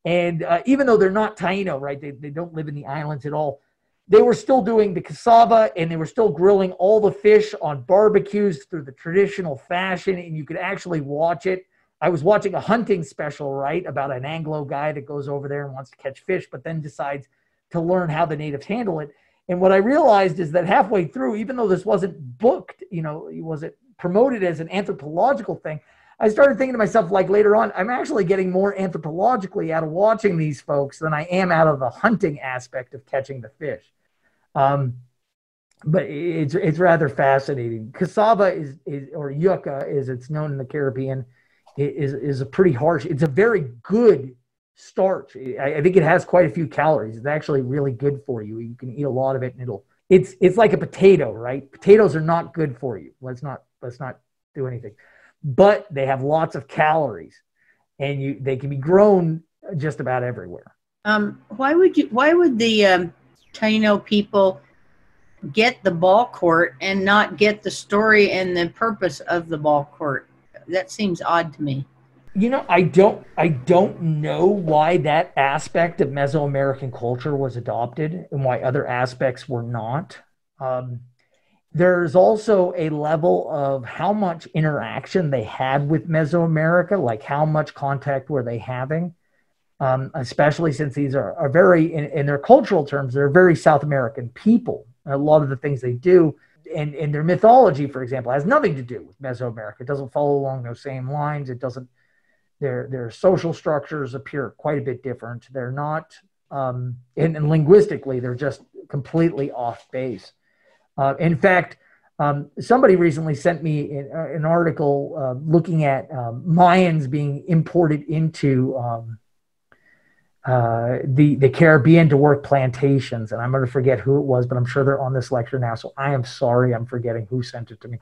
And uh, even though they're not Taino, right, they, they don't live in the islands at all, they were still doing the cassava and they were still grilling all the fish on barbecues through the traditional fashion and you could actually watch it i was watching a hunting special right about an anglo guy that goes over there and wants to catch fish but then decides to learn how the natives handle it and what i realized is that halfway through even though this wasn't booked you know it wasn't promoted as an anthropological thing I started thinking to myself, like later on, I'm actually getting more anthropologically out of watching these folks than I am out of the hunting aspect of catching the fish. Um, but it's it's rather fascinating. Cassava is, is or yucca, as it's known in the Caribbean, is is a pretty harsh. It's a very good starch. I, I think it has quite a few calories. It's actually really good for you. You can eat a lot of it, and it'll. It's it's like a potato, right? Potatoes are not good for you. Let's not let's not do anything, but they have lots of calories, and you they can be grown just about everywhere. Um, why would you? Why would the um, Taino people get the ball court and not get the story and the purpose of the ball court. That seems odd to me. You know, I don't I don't know why that aspect of Mesoamerican culture was adopted and why other aspects were not. Um, there's also a level of how much interaction they had with Mesoamerica, like how much contact were they having um, especially since these are, are very, in, in, their cultural terms, they're very South American people. A lot of the things they do and, and their mythology, for example, has nothing to do with Mesoamerica. It doesn't follow along those same lines. It doesn't, their, their social structures appear quite a bit different. They're not, um, and, and linguistically, they're just completely off base. Uh, in fact, um, somebody recently sent me an, an article uh, looking at um, Mayans being imported into um, uh, the the Caribbean to work plantations, and I'm going to forget who it was, but I'm sure they're on this lecture now. So I am sorry, I'm forgetting who sent it to me.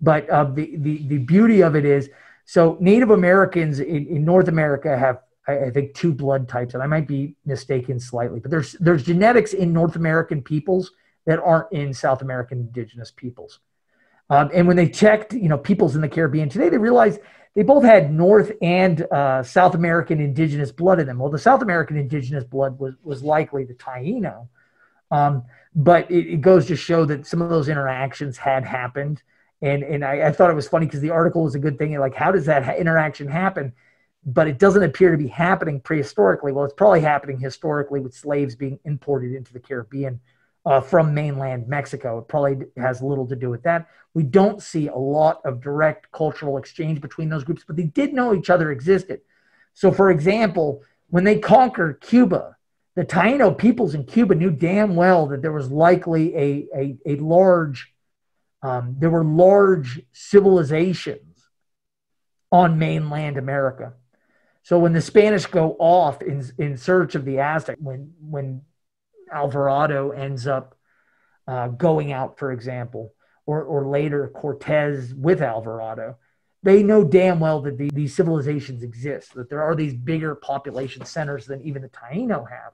But uh, the the the beauty of it is, so Native Americans in, in North America have I, I, think two blood types, and I might be mistaken slightly, but there's there's genetics in North American peoples that aren't in South American indigenous peoples. Um, and when they checked, you know, peoples in the Caribbean today, they realized they both had North and uh, South American indigenous blood in them. Well, the South American indigenous blood was was likely the Taino, um, but it, it, goes to show that some of those interactions had happened. And and I, I thought it was funny because the article was a good thing. Like, how does that ha- interaction happen? But it doesn't appear to be happening prehistorically. Well, it's probably happening historically with slaves being imported into the Caribbean uh, from mainland Mexico. It probably has little to do with that. We don't see a lot of direct cultural exchange between those groups, but they did know each other existed. So, for example, when they conquered Cuba, the Taino peoples in Cuba knew damn well that there was likely a, a, a large, um, there were large civilizations on mainland America. So when the Spanish go off in, in search of the Aztec, when, when Alvarado ends up uh, going out, for example, or, or later Cortez with Alvarado, they know damn well that the, these civilizations exist, that there are these bigger population centers than even the Taino have.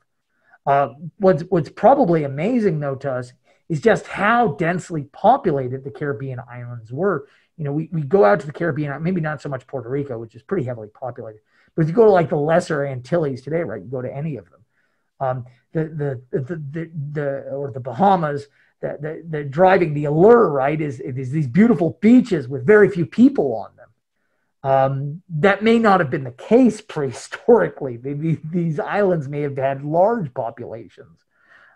Uh, what's, what's probably amazing, though, to us is just how densely populated the Caribbean islands were. You know, we, we go out to the Caribbean, maybe not so much Puerto Rico, which is pretty heavily populated, but if you go to like the Lesser Antilles today, right, you go to any of them, um, the, the, the, the, the, or the Bahamas, the, the, the driving the allure, right, is, is these beautiful beaches with very few people on them. Um, that may not have been the case prehistorically. Maybe these islands may have had large populations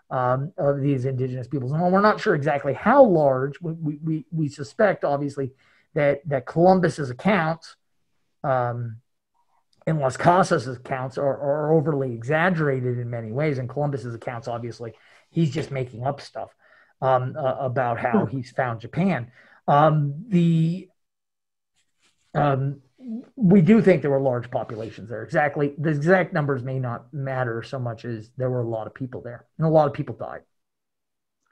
um, of these indigenous peoples. And we're not sure exactly how large, we, we, we suspect, obviously, that, that Columbus's accounts um, and Las Casas' accounts are, are overly exaggerated in many ways. And Columbus's accounts, obviously, he's just making up stuff um, uh, about how he's found Japan. Um, the um, we do think there were large populations there. Exactly, the exact numbers may not matter so much as there were a lot of people there, and a lot of people died.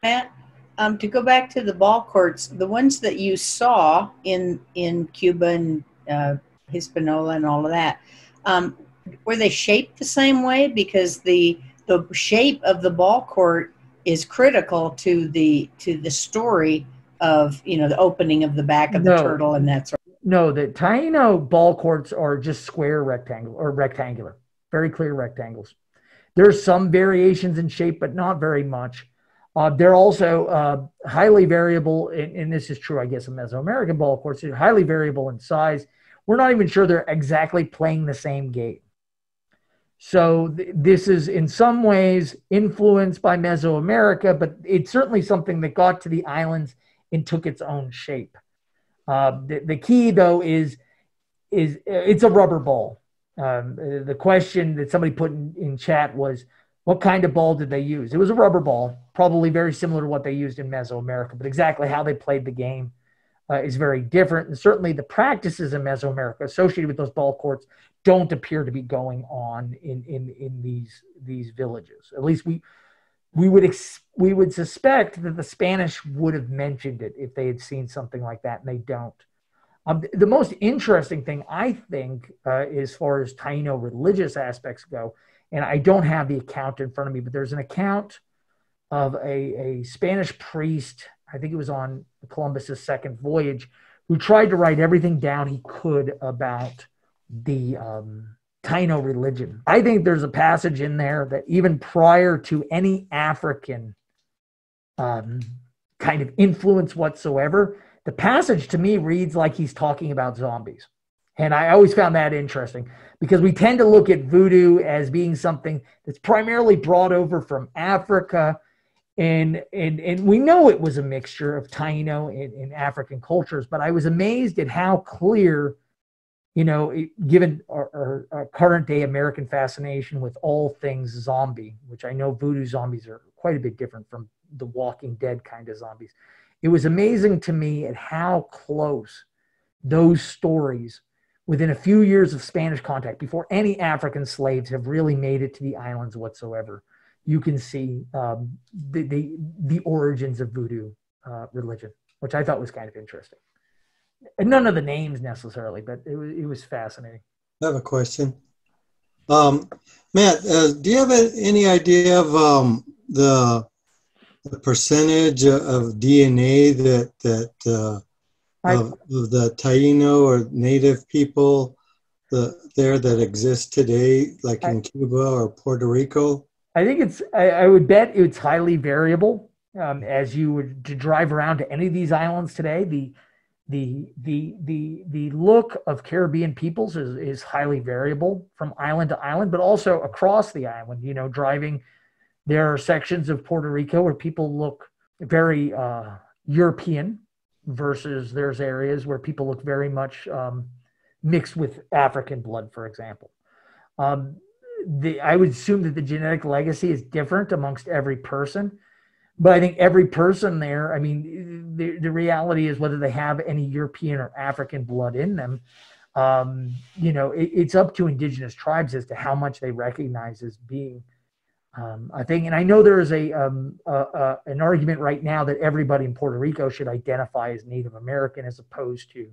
Matt, um, to go back to the ball courts, the ones that you saw in in Cuba and uh, Hispaniola and all of that, um, were they shaped the same way? Because the the shape of the ball court is critical to the to the story of you know the opening of the back of the turtle and that sort. Of no, the Taino ball courts are just square rectangle or rectangular, very clear rectangles. There's some variations in shape, but not very much. Uh, they're also uh, highly variable, and, and, this is true, I guess, of Mesoamerican ball courts. They're highly variable in size we're not even sure they're exactly playing the same game. So th- this is in some ways influenced by Mesoamerica, but it's certainly something that got to the islands and took its own shape. Uh, the, the, key though is is it's a rubber ball. Um, the question that somebody put in, in chat was, what kind of ball did they use? It was a rubber ball, probably very similar to what they used in Mesoamerica, but exactly how they played the game uh, is very different. And certainly the practices in Mesoamerica associated with those ball courts don't appear to be going on in, in, in these, these villages. At least we, we would ex- we would suspect that the Spanish would have mentioned it if they had seen something like that, and they don't. Um, the most interesting thing I think, uh, as far as Taino religious aspects go, and I don't have the account in front of me, but there's an account of a, a Spanish priest I think it was on Columbus's second voyage, who tried to write everything down he could about the um, Taino religion. I think there's a passage in there that even prior to any African um, kind of influence whatsoever, the passage to me reads like he's talking about zombies. And I always found that interesting because we tend to look at voodoo as being something that's primarily brought over from Africa and and and we know it was a mixture of Taino and, and African cultures, but I was amazed at how clear, you know, it, given our, our, our, current day American fascination with all things zombie, which I know voodoo zombies are quite a bit different from the Walking Dead kind of zombies. It was amazing to me at how close those stories within a few years of Spanish contact, before any African slaves have really made it to the islands whatsoever you can see um, the, the, the origins of voodoo uh, religion, which I thought was kind of interesting. And none of the names necessarily, but it was, it was fascinating. I have a question. Um, Matt, uh, do you have any idea of um, the, the percentage of DNA that that uh, I- of, of the Taino or native people the, there that exist today, like in Cuba or Puerto Rico? I think it's. I, I would bet it's highly variable. Um, as you would to drive around to any of these islands today, the the the the the look of Caribbean peoples is is highly variable from island to island, but also across the island. You know, driving there are sections of Puerto Rico where people look very uh, European, versus there's areas where people look very much um, mixed with African blood, for example. Um, the, I would assume that the genetic legacy is different amongst every person, but I think every person there, I mean, the, the reality is whether they have any European or African blood in them, um, you know, it, it's up to indigenous tribes as to how much they recognize as being um, a thing. And I know there is a, um, a, a, an argument right now that everybody in Puerto Rico should identify as Native American as opposed to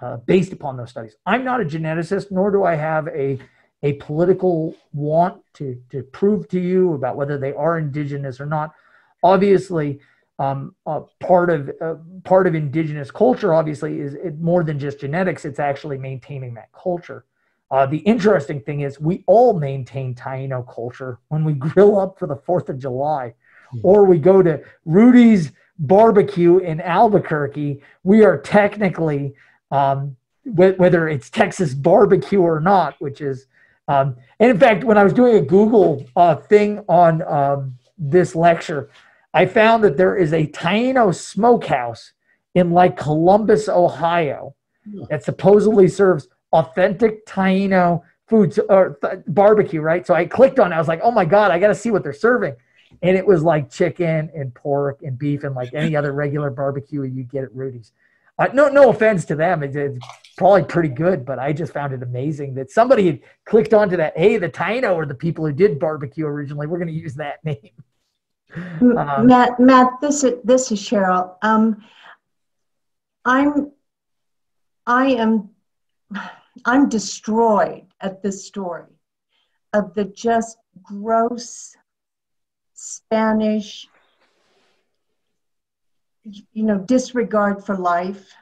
uh, based upon those studies. I'm not a geneticist, nor do I have a a political want to to prove to you about whether they are indigenous or not. Obviously, um, uh, part of uh, part of indigenous culture obviously is it, more than just genetics. It's actually maintaining that culture. Uh, the interesting thing is we all maintain Taino culture when we grill up for the Fourth of July, or we go to Rudy's barbecue in Albuquerque. We are technically um, whether it's Texas barbecue or not, which is, um, and in fact, when I was doing a Google uh, thing on um, this lecture, I found that there is a Taino smokehouse in like Columbus, Ohio, that supposedly serves authentic Taino foods or th- barbecue, right? So I clicked on it. I was like, oh my God, I got to see what they're serving. And it was like chicken and pork and beef and like any other regular barbecue you get at Rudy's. Uh, no, no offense to them. It, it's probably pretty good, but I just found it amazing that somebody had clicked onto that. Hey, the Taino are the people who did barbecue originally. We're going to use that name. Um, Matt, Matt, this is this is Cheryl. Um, I'm, I am, I'm destroyed at this story of the just gross Spanish, you know, disregard for life,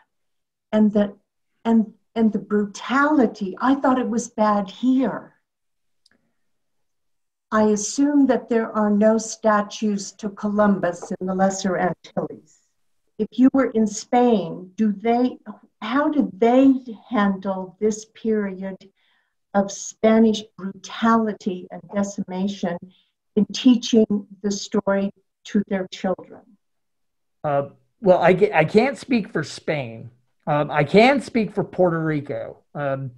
and the and and the brutality. I thought it was bad here. I assume that there are no statues to Columbus in the Lesser Antilles. If you were in Spain, do they, how did they handle this period of Spanish brutality and decimation in teaching the story to their children? Uh, well, I, I can't speak for Spain. Um, I can speak for Puerto Rico. Um,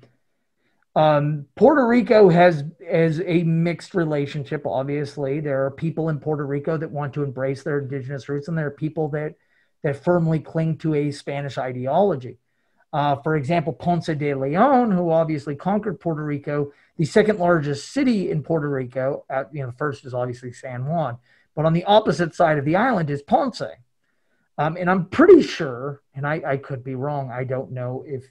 um, Puerto Rico has has a mixed relationship. Obviously, there are people in Puerto Rico that want to embrace their indigenous roots, and there are people that that firmly cling to a Spanish ideology. Uh, for example, Ponce de Leon, who obviously conquered Puerto Rico, the second largest city in Puerto Rico. At, you know, first is obviously San Juan, but on the opposite side of the island is Ponce. Um, and I'm pretty sure, and I, I could be wrong. I don't know if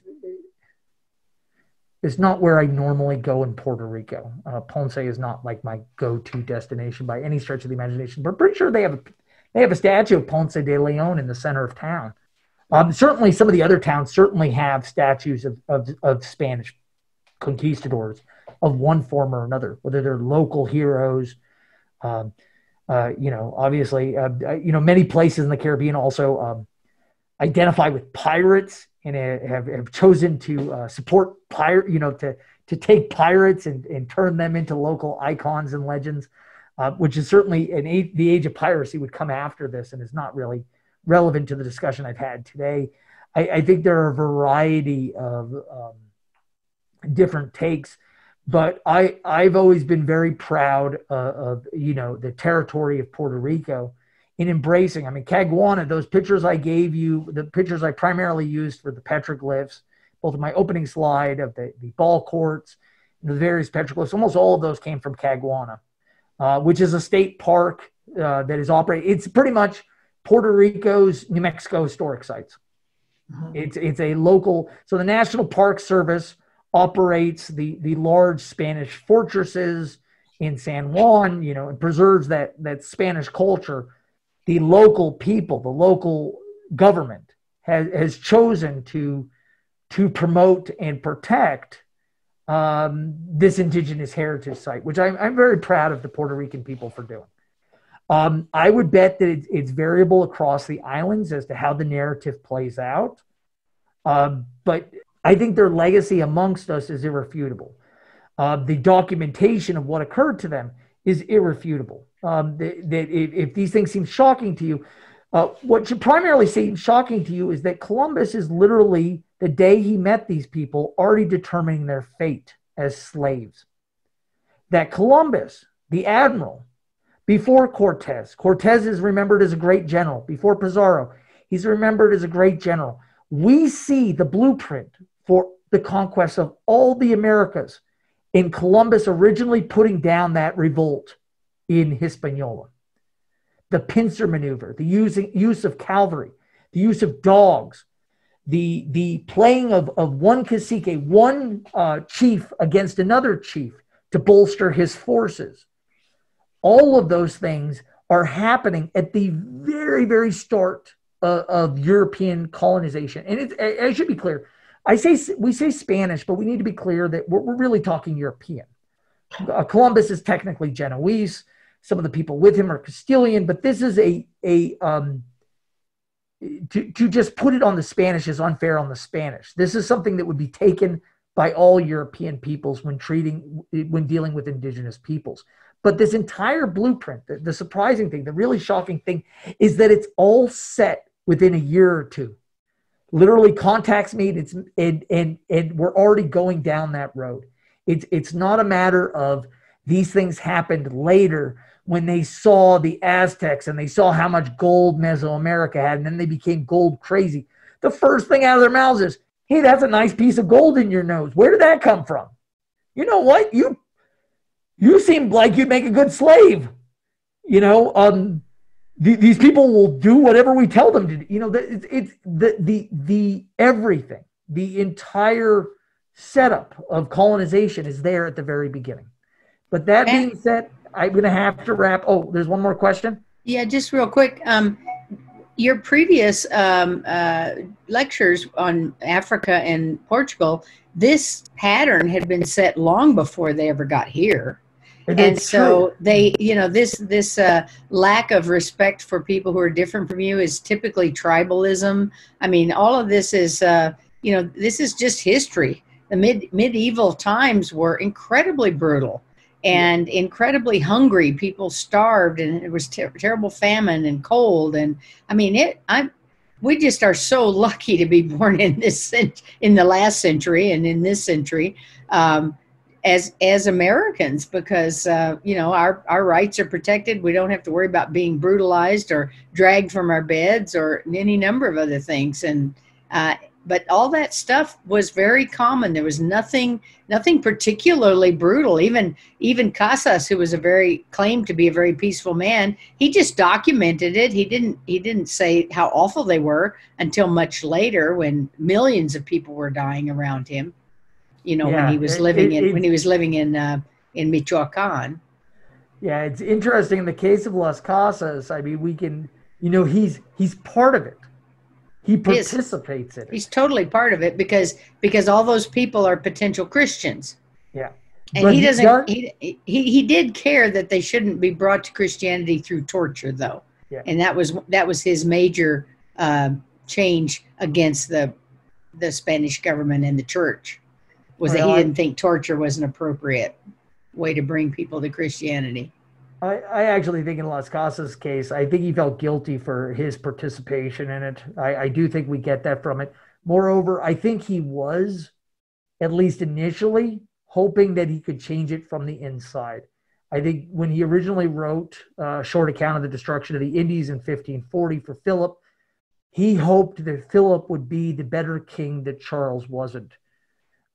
it's not where I normally go in Puerto Rico. Uh, Ponce is not like my go-to destination by any stretch of the imagination. But I'm pretty sure they have a they have a statue of Ponce de Leon in the center of town. Um, certainly, some of the other towns certainly have statues of, of, of Spanish conquistadors of one form or another, whether they're local heroes. Um, uh, you know, obviously, uh, you know, many places in the Caribbean also um, identify with pirates and have, have chosen to uh, support pirate, you know, to to take pirates and, and turn them into local icons and legends, uh, which is certainly an age, the age of piracy would come after this and is not really relevant to the discussion I've had today. I, I think there are a variety of um, different takes, but I I've always been very proud uh, of you know the territory of Puerto Rico in embracing. I mean, Caguana, those pictures I gave you, the pictures I primarily used for the petroglyphs, both of my opening slide of the, the ball courts and the various petroglyphs, almost all of those came from Caguana, uh, which is a state park uh, that is operating. It's pretty much Puerto Rico's New Mexico historic sites. It's it's a local. So the National Park Service operates the the large Spanish fortresses in San Juan. You know, and preserves that that Spanish culture. The local people, the local government has, has chosen to to promote and protect um, this indigenous heritage site, which I'm, I'm very proud of the Puerto Rican people for doing. Um, I would bet that it's, it's, variable across the islands as to how the narrative plays out. Um, but I think their legacy amongst us is irrefutable. Uh, the documentation of what occurred to them is irrefutable. Um, that, if, if, these things seem shocking to you, uh, what should primarily seem shocking to you is that Columbus is literally the day he met these people already determining their fate as slaves. That Columbus, the admiral, before Cortez, Cortez is remembered as a great general. Before Pizarro, he's remembered as a great general. We see the blueprint for the conquest of all the Americas in Columbus originally putting down that revolt in Hispaniola. The pincer maneuver, the using, use of cavalry, the use of dogs, the, the playing of, of one cacique, one uh, chief against another chief to bolster his forces. All of those things are happening at the very, very start of, of European colonization. And it, I should be clear, I say we say Spanish, but we need to be clear that we're, we're really talking European. Uh, Columbus is technically Genoese. Some of the people with him are Castilian, but this is a a um, to to just put it on the Spanish is unfair on the Spanish. This is something that would be taken by all European peoples when treating when dealing with indigenous peoples. But this entire blueprint, the, the surprising thing, the really shocking thing, is that it's all set within a year or two literally contacts me it's and and and we're already going down that road. It's it's not a matter of these things happened later when they saw the aztecs and they saw how much gold mesoamerica had and then they became gold crazy. The first thing out of their mouths is hey that's a nice piece of gold in your nose. Where did that come from? You know what? You you seem like you'd make a good slave you know um these people will do whatever we tell them to do. You know, it's, it's the, the, the everything, the entire setup of colonization is there at the very beginning. But that being said, I'm going to have to wrap. Oh, there's one more question. Yeah, just real quick. Um, your previous um, uh, lectures on Africa and Portugal, this pattern had been set long before they ever got here and so true. they you know this this uh, lack of respect for people who are different from you is typically tribalism. I mean all of this is uh, you know this is just history. The mid medieval times were incredibly brutal and incredibly hungry. People starved and it was ter- terrible famine and cold and i mean it i we just are so lucky to be born in this in the last century and in this century. Um, as as Americans because uh, you know our our rights are protected. We don't have to worry about being brutalized or dragged from our beds or any number of other things. And uh, but all that stuff was very common. There was nothing nothing particularly brutal. Even even Casas, who was a very claimed to be a very peaceful man, he just documented it. He didn't he didn't say how awful they were until much later when millions of people were dying around him you know, yeah, when he was it, living it, in when he was living in uh, in Michoacan. Yeah, it's interesting in the case of Las Casas. I mean, we can, you know, he's he's part of it. He participates in it. He's totally part of it because because all those people are potential Christians. Yeah. And but he doesn't. He, he he did care that they shouldn't be brought to Christianity through torture, though. Yeah. And that was that was his major uh, change against the the Spanish government and the church was well, that he didn't think torture was an appropriate way to bring people to Christianity. I, I actually think in Las Casas' case, I think he felt guilty for his participation in it. I, I do think we get that from it. Moreover, I think he was, at least initially, hoping that he could change it from the inside. I think when he originally wrote a short account of the destruction of the Indies in 1540 for Philip, he hoped that Philip would be the better king that Charles wasn't.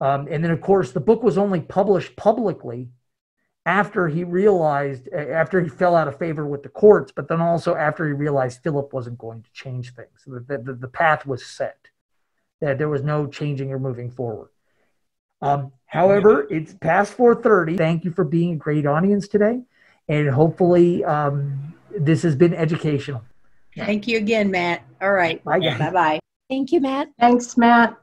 Um, and then, of course, the book was only published publicly after he realized, after he fell out of favor with the courts, but then also after he realized Philip wasn't going to change things. So the, the, the path was set, that there was no changing or moving forward. Um, however, it's past 4.30. Thank you for being a great audience today. And hopefully um, this has been educational. Thank you again, Matt. All right. Bye, Bye-bye. Thank you, Matt. Thanks, Matt.